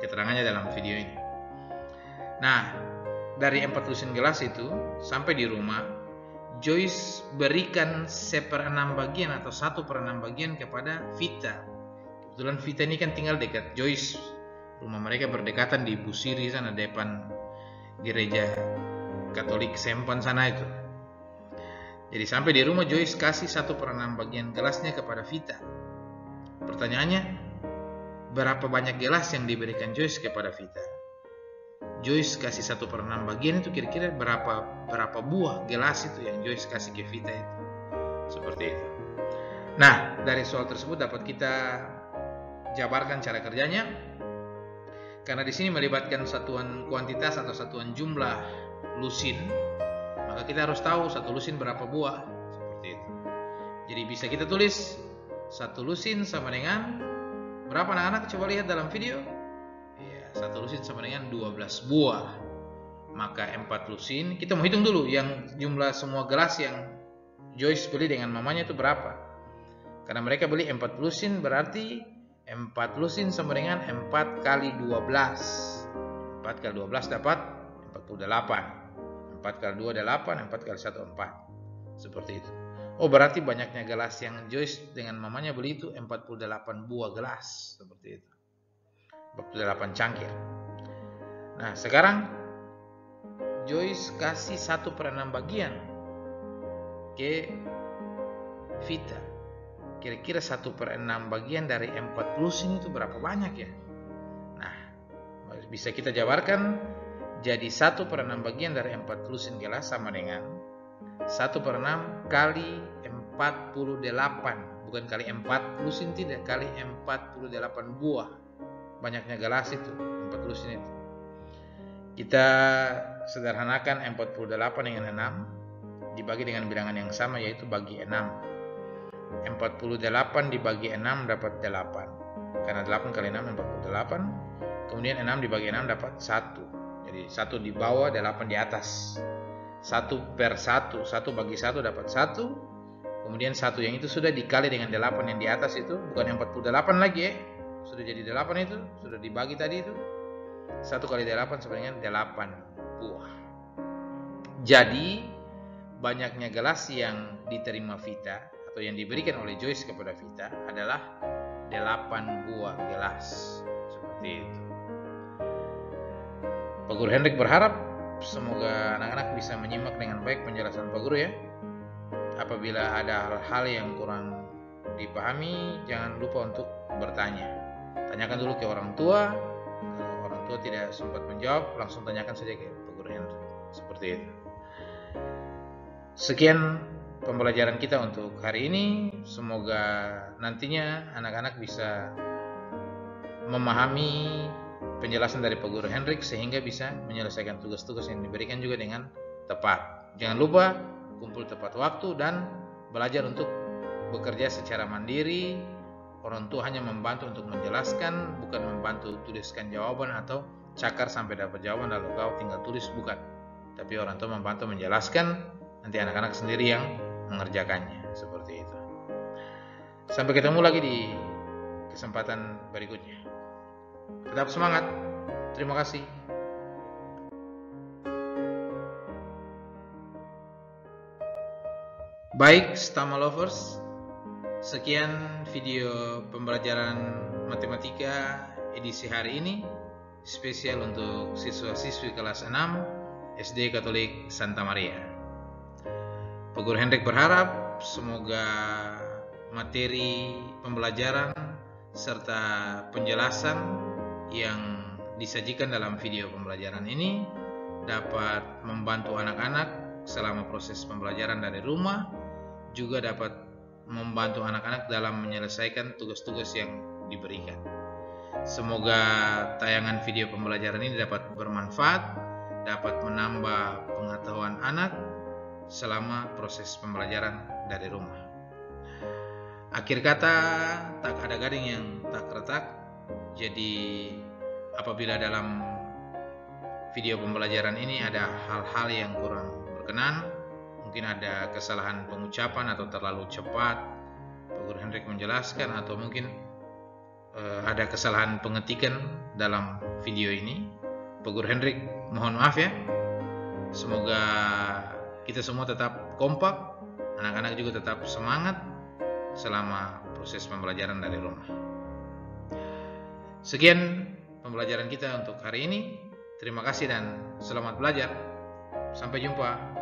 keterangannya dalam video ini. Nah dari 4 lusin gelas itu sampai di rumah Joyce berikan seperenam bagian atau satu per enam bagian kepada Vita. Kebetulan Vita ini kan tinggal dekat Joyce Rumah mereka berdekatan di Busiri sana depan gereja Katolik Sempan sana itu. Jadi sampai di rumah Joyce kasih satu per enam bagian gelasnya kepada Vita. Pertanyaannya, berapa banyak gelas yang diberikan Joyce kepada Vita? Joyce kasih satu per enam bagian itu kira-kira berapa berapa buah gelas itu yang Joyce kasih ke Vita itu? Seperti itu. Nah, dari soal tersebut dapat kita jabarkan cara kerjanya. Karena di sini melibatkan satuan kuantitas atau satuan jumlah lusin maka kita harus tahu satu lusin berapa buah seperti itu jadi bisa kita tulis satu lusin sama dengan berapa anak-anak coba lihat dalam video satu lusin sama dengan 12 buah maka 4 lusin kita mau hitung dulu yang jumlah semua gelas yang Joyce beli dengan mamanya itu berapa karena mereka beli 4 lusin berarti 4 lusin sama dengan 4 kali 12 4 kali 12 dapat 48 4 kali 2 ada 8, 4 kali 1 4. Seperti itu. Oh berarti banyaknya gelas yang Joyce dengan mamanya beli itu 48 buah gelas. Seperti itu. 48 cangkir. Nah sekarang Joyce kasih 1 per 6 bagian ke Vita. Kira-kira 1 per 6 bagian dari 40 ini itu berapa banyak ya? Nah bisa kita jabarkan jadi 1 per 6 bagian dari 40 lusin gelas sama dengan 1 per 6 kali 48 bukan kali 4 lusin tidak kali 48 buah banyaknya gelas itu 40 lusin itu kita sederhanakan 48 dengan 6 dibagi dengan bilangan yang sama yaitu bagi 6 48 dibagi 6 dapat 8 karena 8 kali 6 48 kemudian 6 dibagi 6 dapat 1 jadi satu di bawah, delapan di atas. Satu per satu, satu bagi satu dapat satu. Kemudian satu yang itu sudah dikali dengan delapan yang di atas itu, bukan yang 48 lagi ya. Sudah jadi delapan itu, sudah dibagi tadi itu. Satu kali delapan sama dengan delapan buah. Jadi banyaknya gelas yang diterima Vita atau yang diberikan oleh Joyce kepada Vita adalah delapan buah gelas seperti itu. Pak Guru Hendrik berharap semoga anak-anak bisa menyimak dengan baik penjelasan Pak Guru ya. Apabila ada hal-hal yang kurang dipahami, jangan lupa untuk bertanya. Tanyakan dulu ke orang tua. Kalau orang tua tidak sempat menjawab, langsung tanyakan saja ke Hendrik. Seperti itu. Sekian pembelajaran kita untuk hari ini. Semoga nantinya anak-anak bisa memahami penjelasan dari Pak Guru Hendrik sehingga bisa menyelesaikan tugas-tugas yang diberikan juga dengan tepat. Jangan lupa kumpul tepat waktu dan belajar untuk bekerja secara mandiri. Orang tua hanya membantu untuk menjelaskan, bukan membantu tuliskan jawaban atau cakar sampai dapat jawaban lalu kau tinggal tulis bukan. Tapi orang tua membantu menjelaskan, nanti anak-anak sendiri yang mengerjakannya seperti itu. Sampai ketemu lagi di kesempatan berikutnya. Tetap semangat. Terima kasih. Baik, Stama Lovers, sekian video pembelajaran matematika edisi hari ini spesial untuk siswa-siswi kelas 6 SD Katolik Santa Maria. Pak Guru Hendrik berharap semoga materi pembelajaran serta penjelasan yang disajikan dalam video pembelajaran ini dapat membantu anak-anak selama proses pembelajaran dari rumah, juga dapat membantu anak-anak dalam menyelesaikan tugas-tugas yang diberikan. Semoga tayangan video pembelajaran ini dapat bermanfaat, dapat menambah pengetahuan anak selama proses pembelajaran dari rumah. Akhir kata, tak ada gading yang tak retak. Jadi, apabila dalam video pembelajaran ini ada hal-hal yang kurang berkenan, mungkin ada kesalahan pengucapan atau terlalu cepat, Guru Hendrik menjelaskan atau mungkin uh, ada kesalahan pengetikan dalam video ini, Guru Hendrik mohon maaf ya. Semoga kita semua tetap kompak, anak-anak juga tetap semangat selama proses pembelajaran dari rumah. Sekian pembelajaran kita untuk hari ini. Terima kasih dan selamat belajar. Sampai jumpa.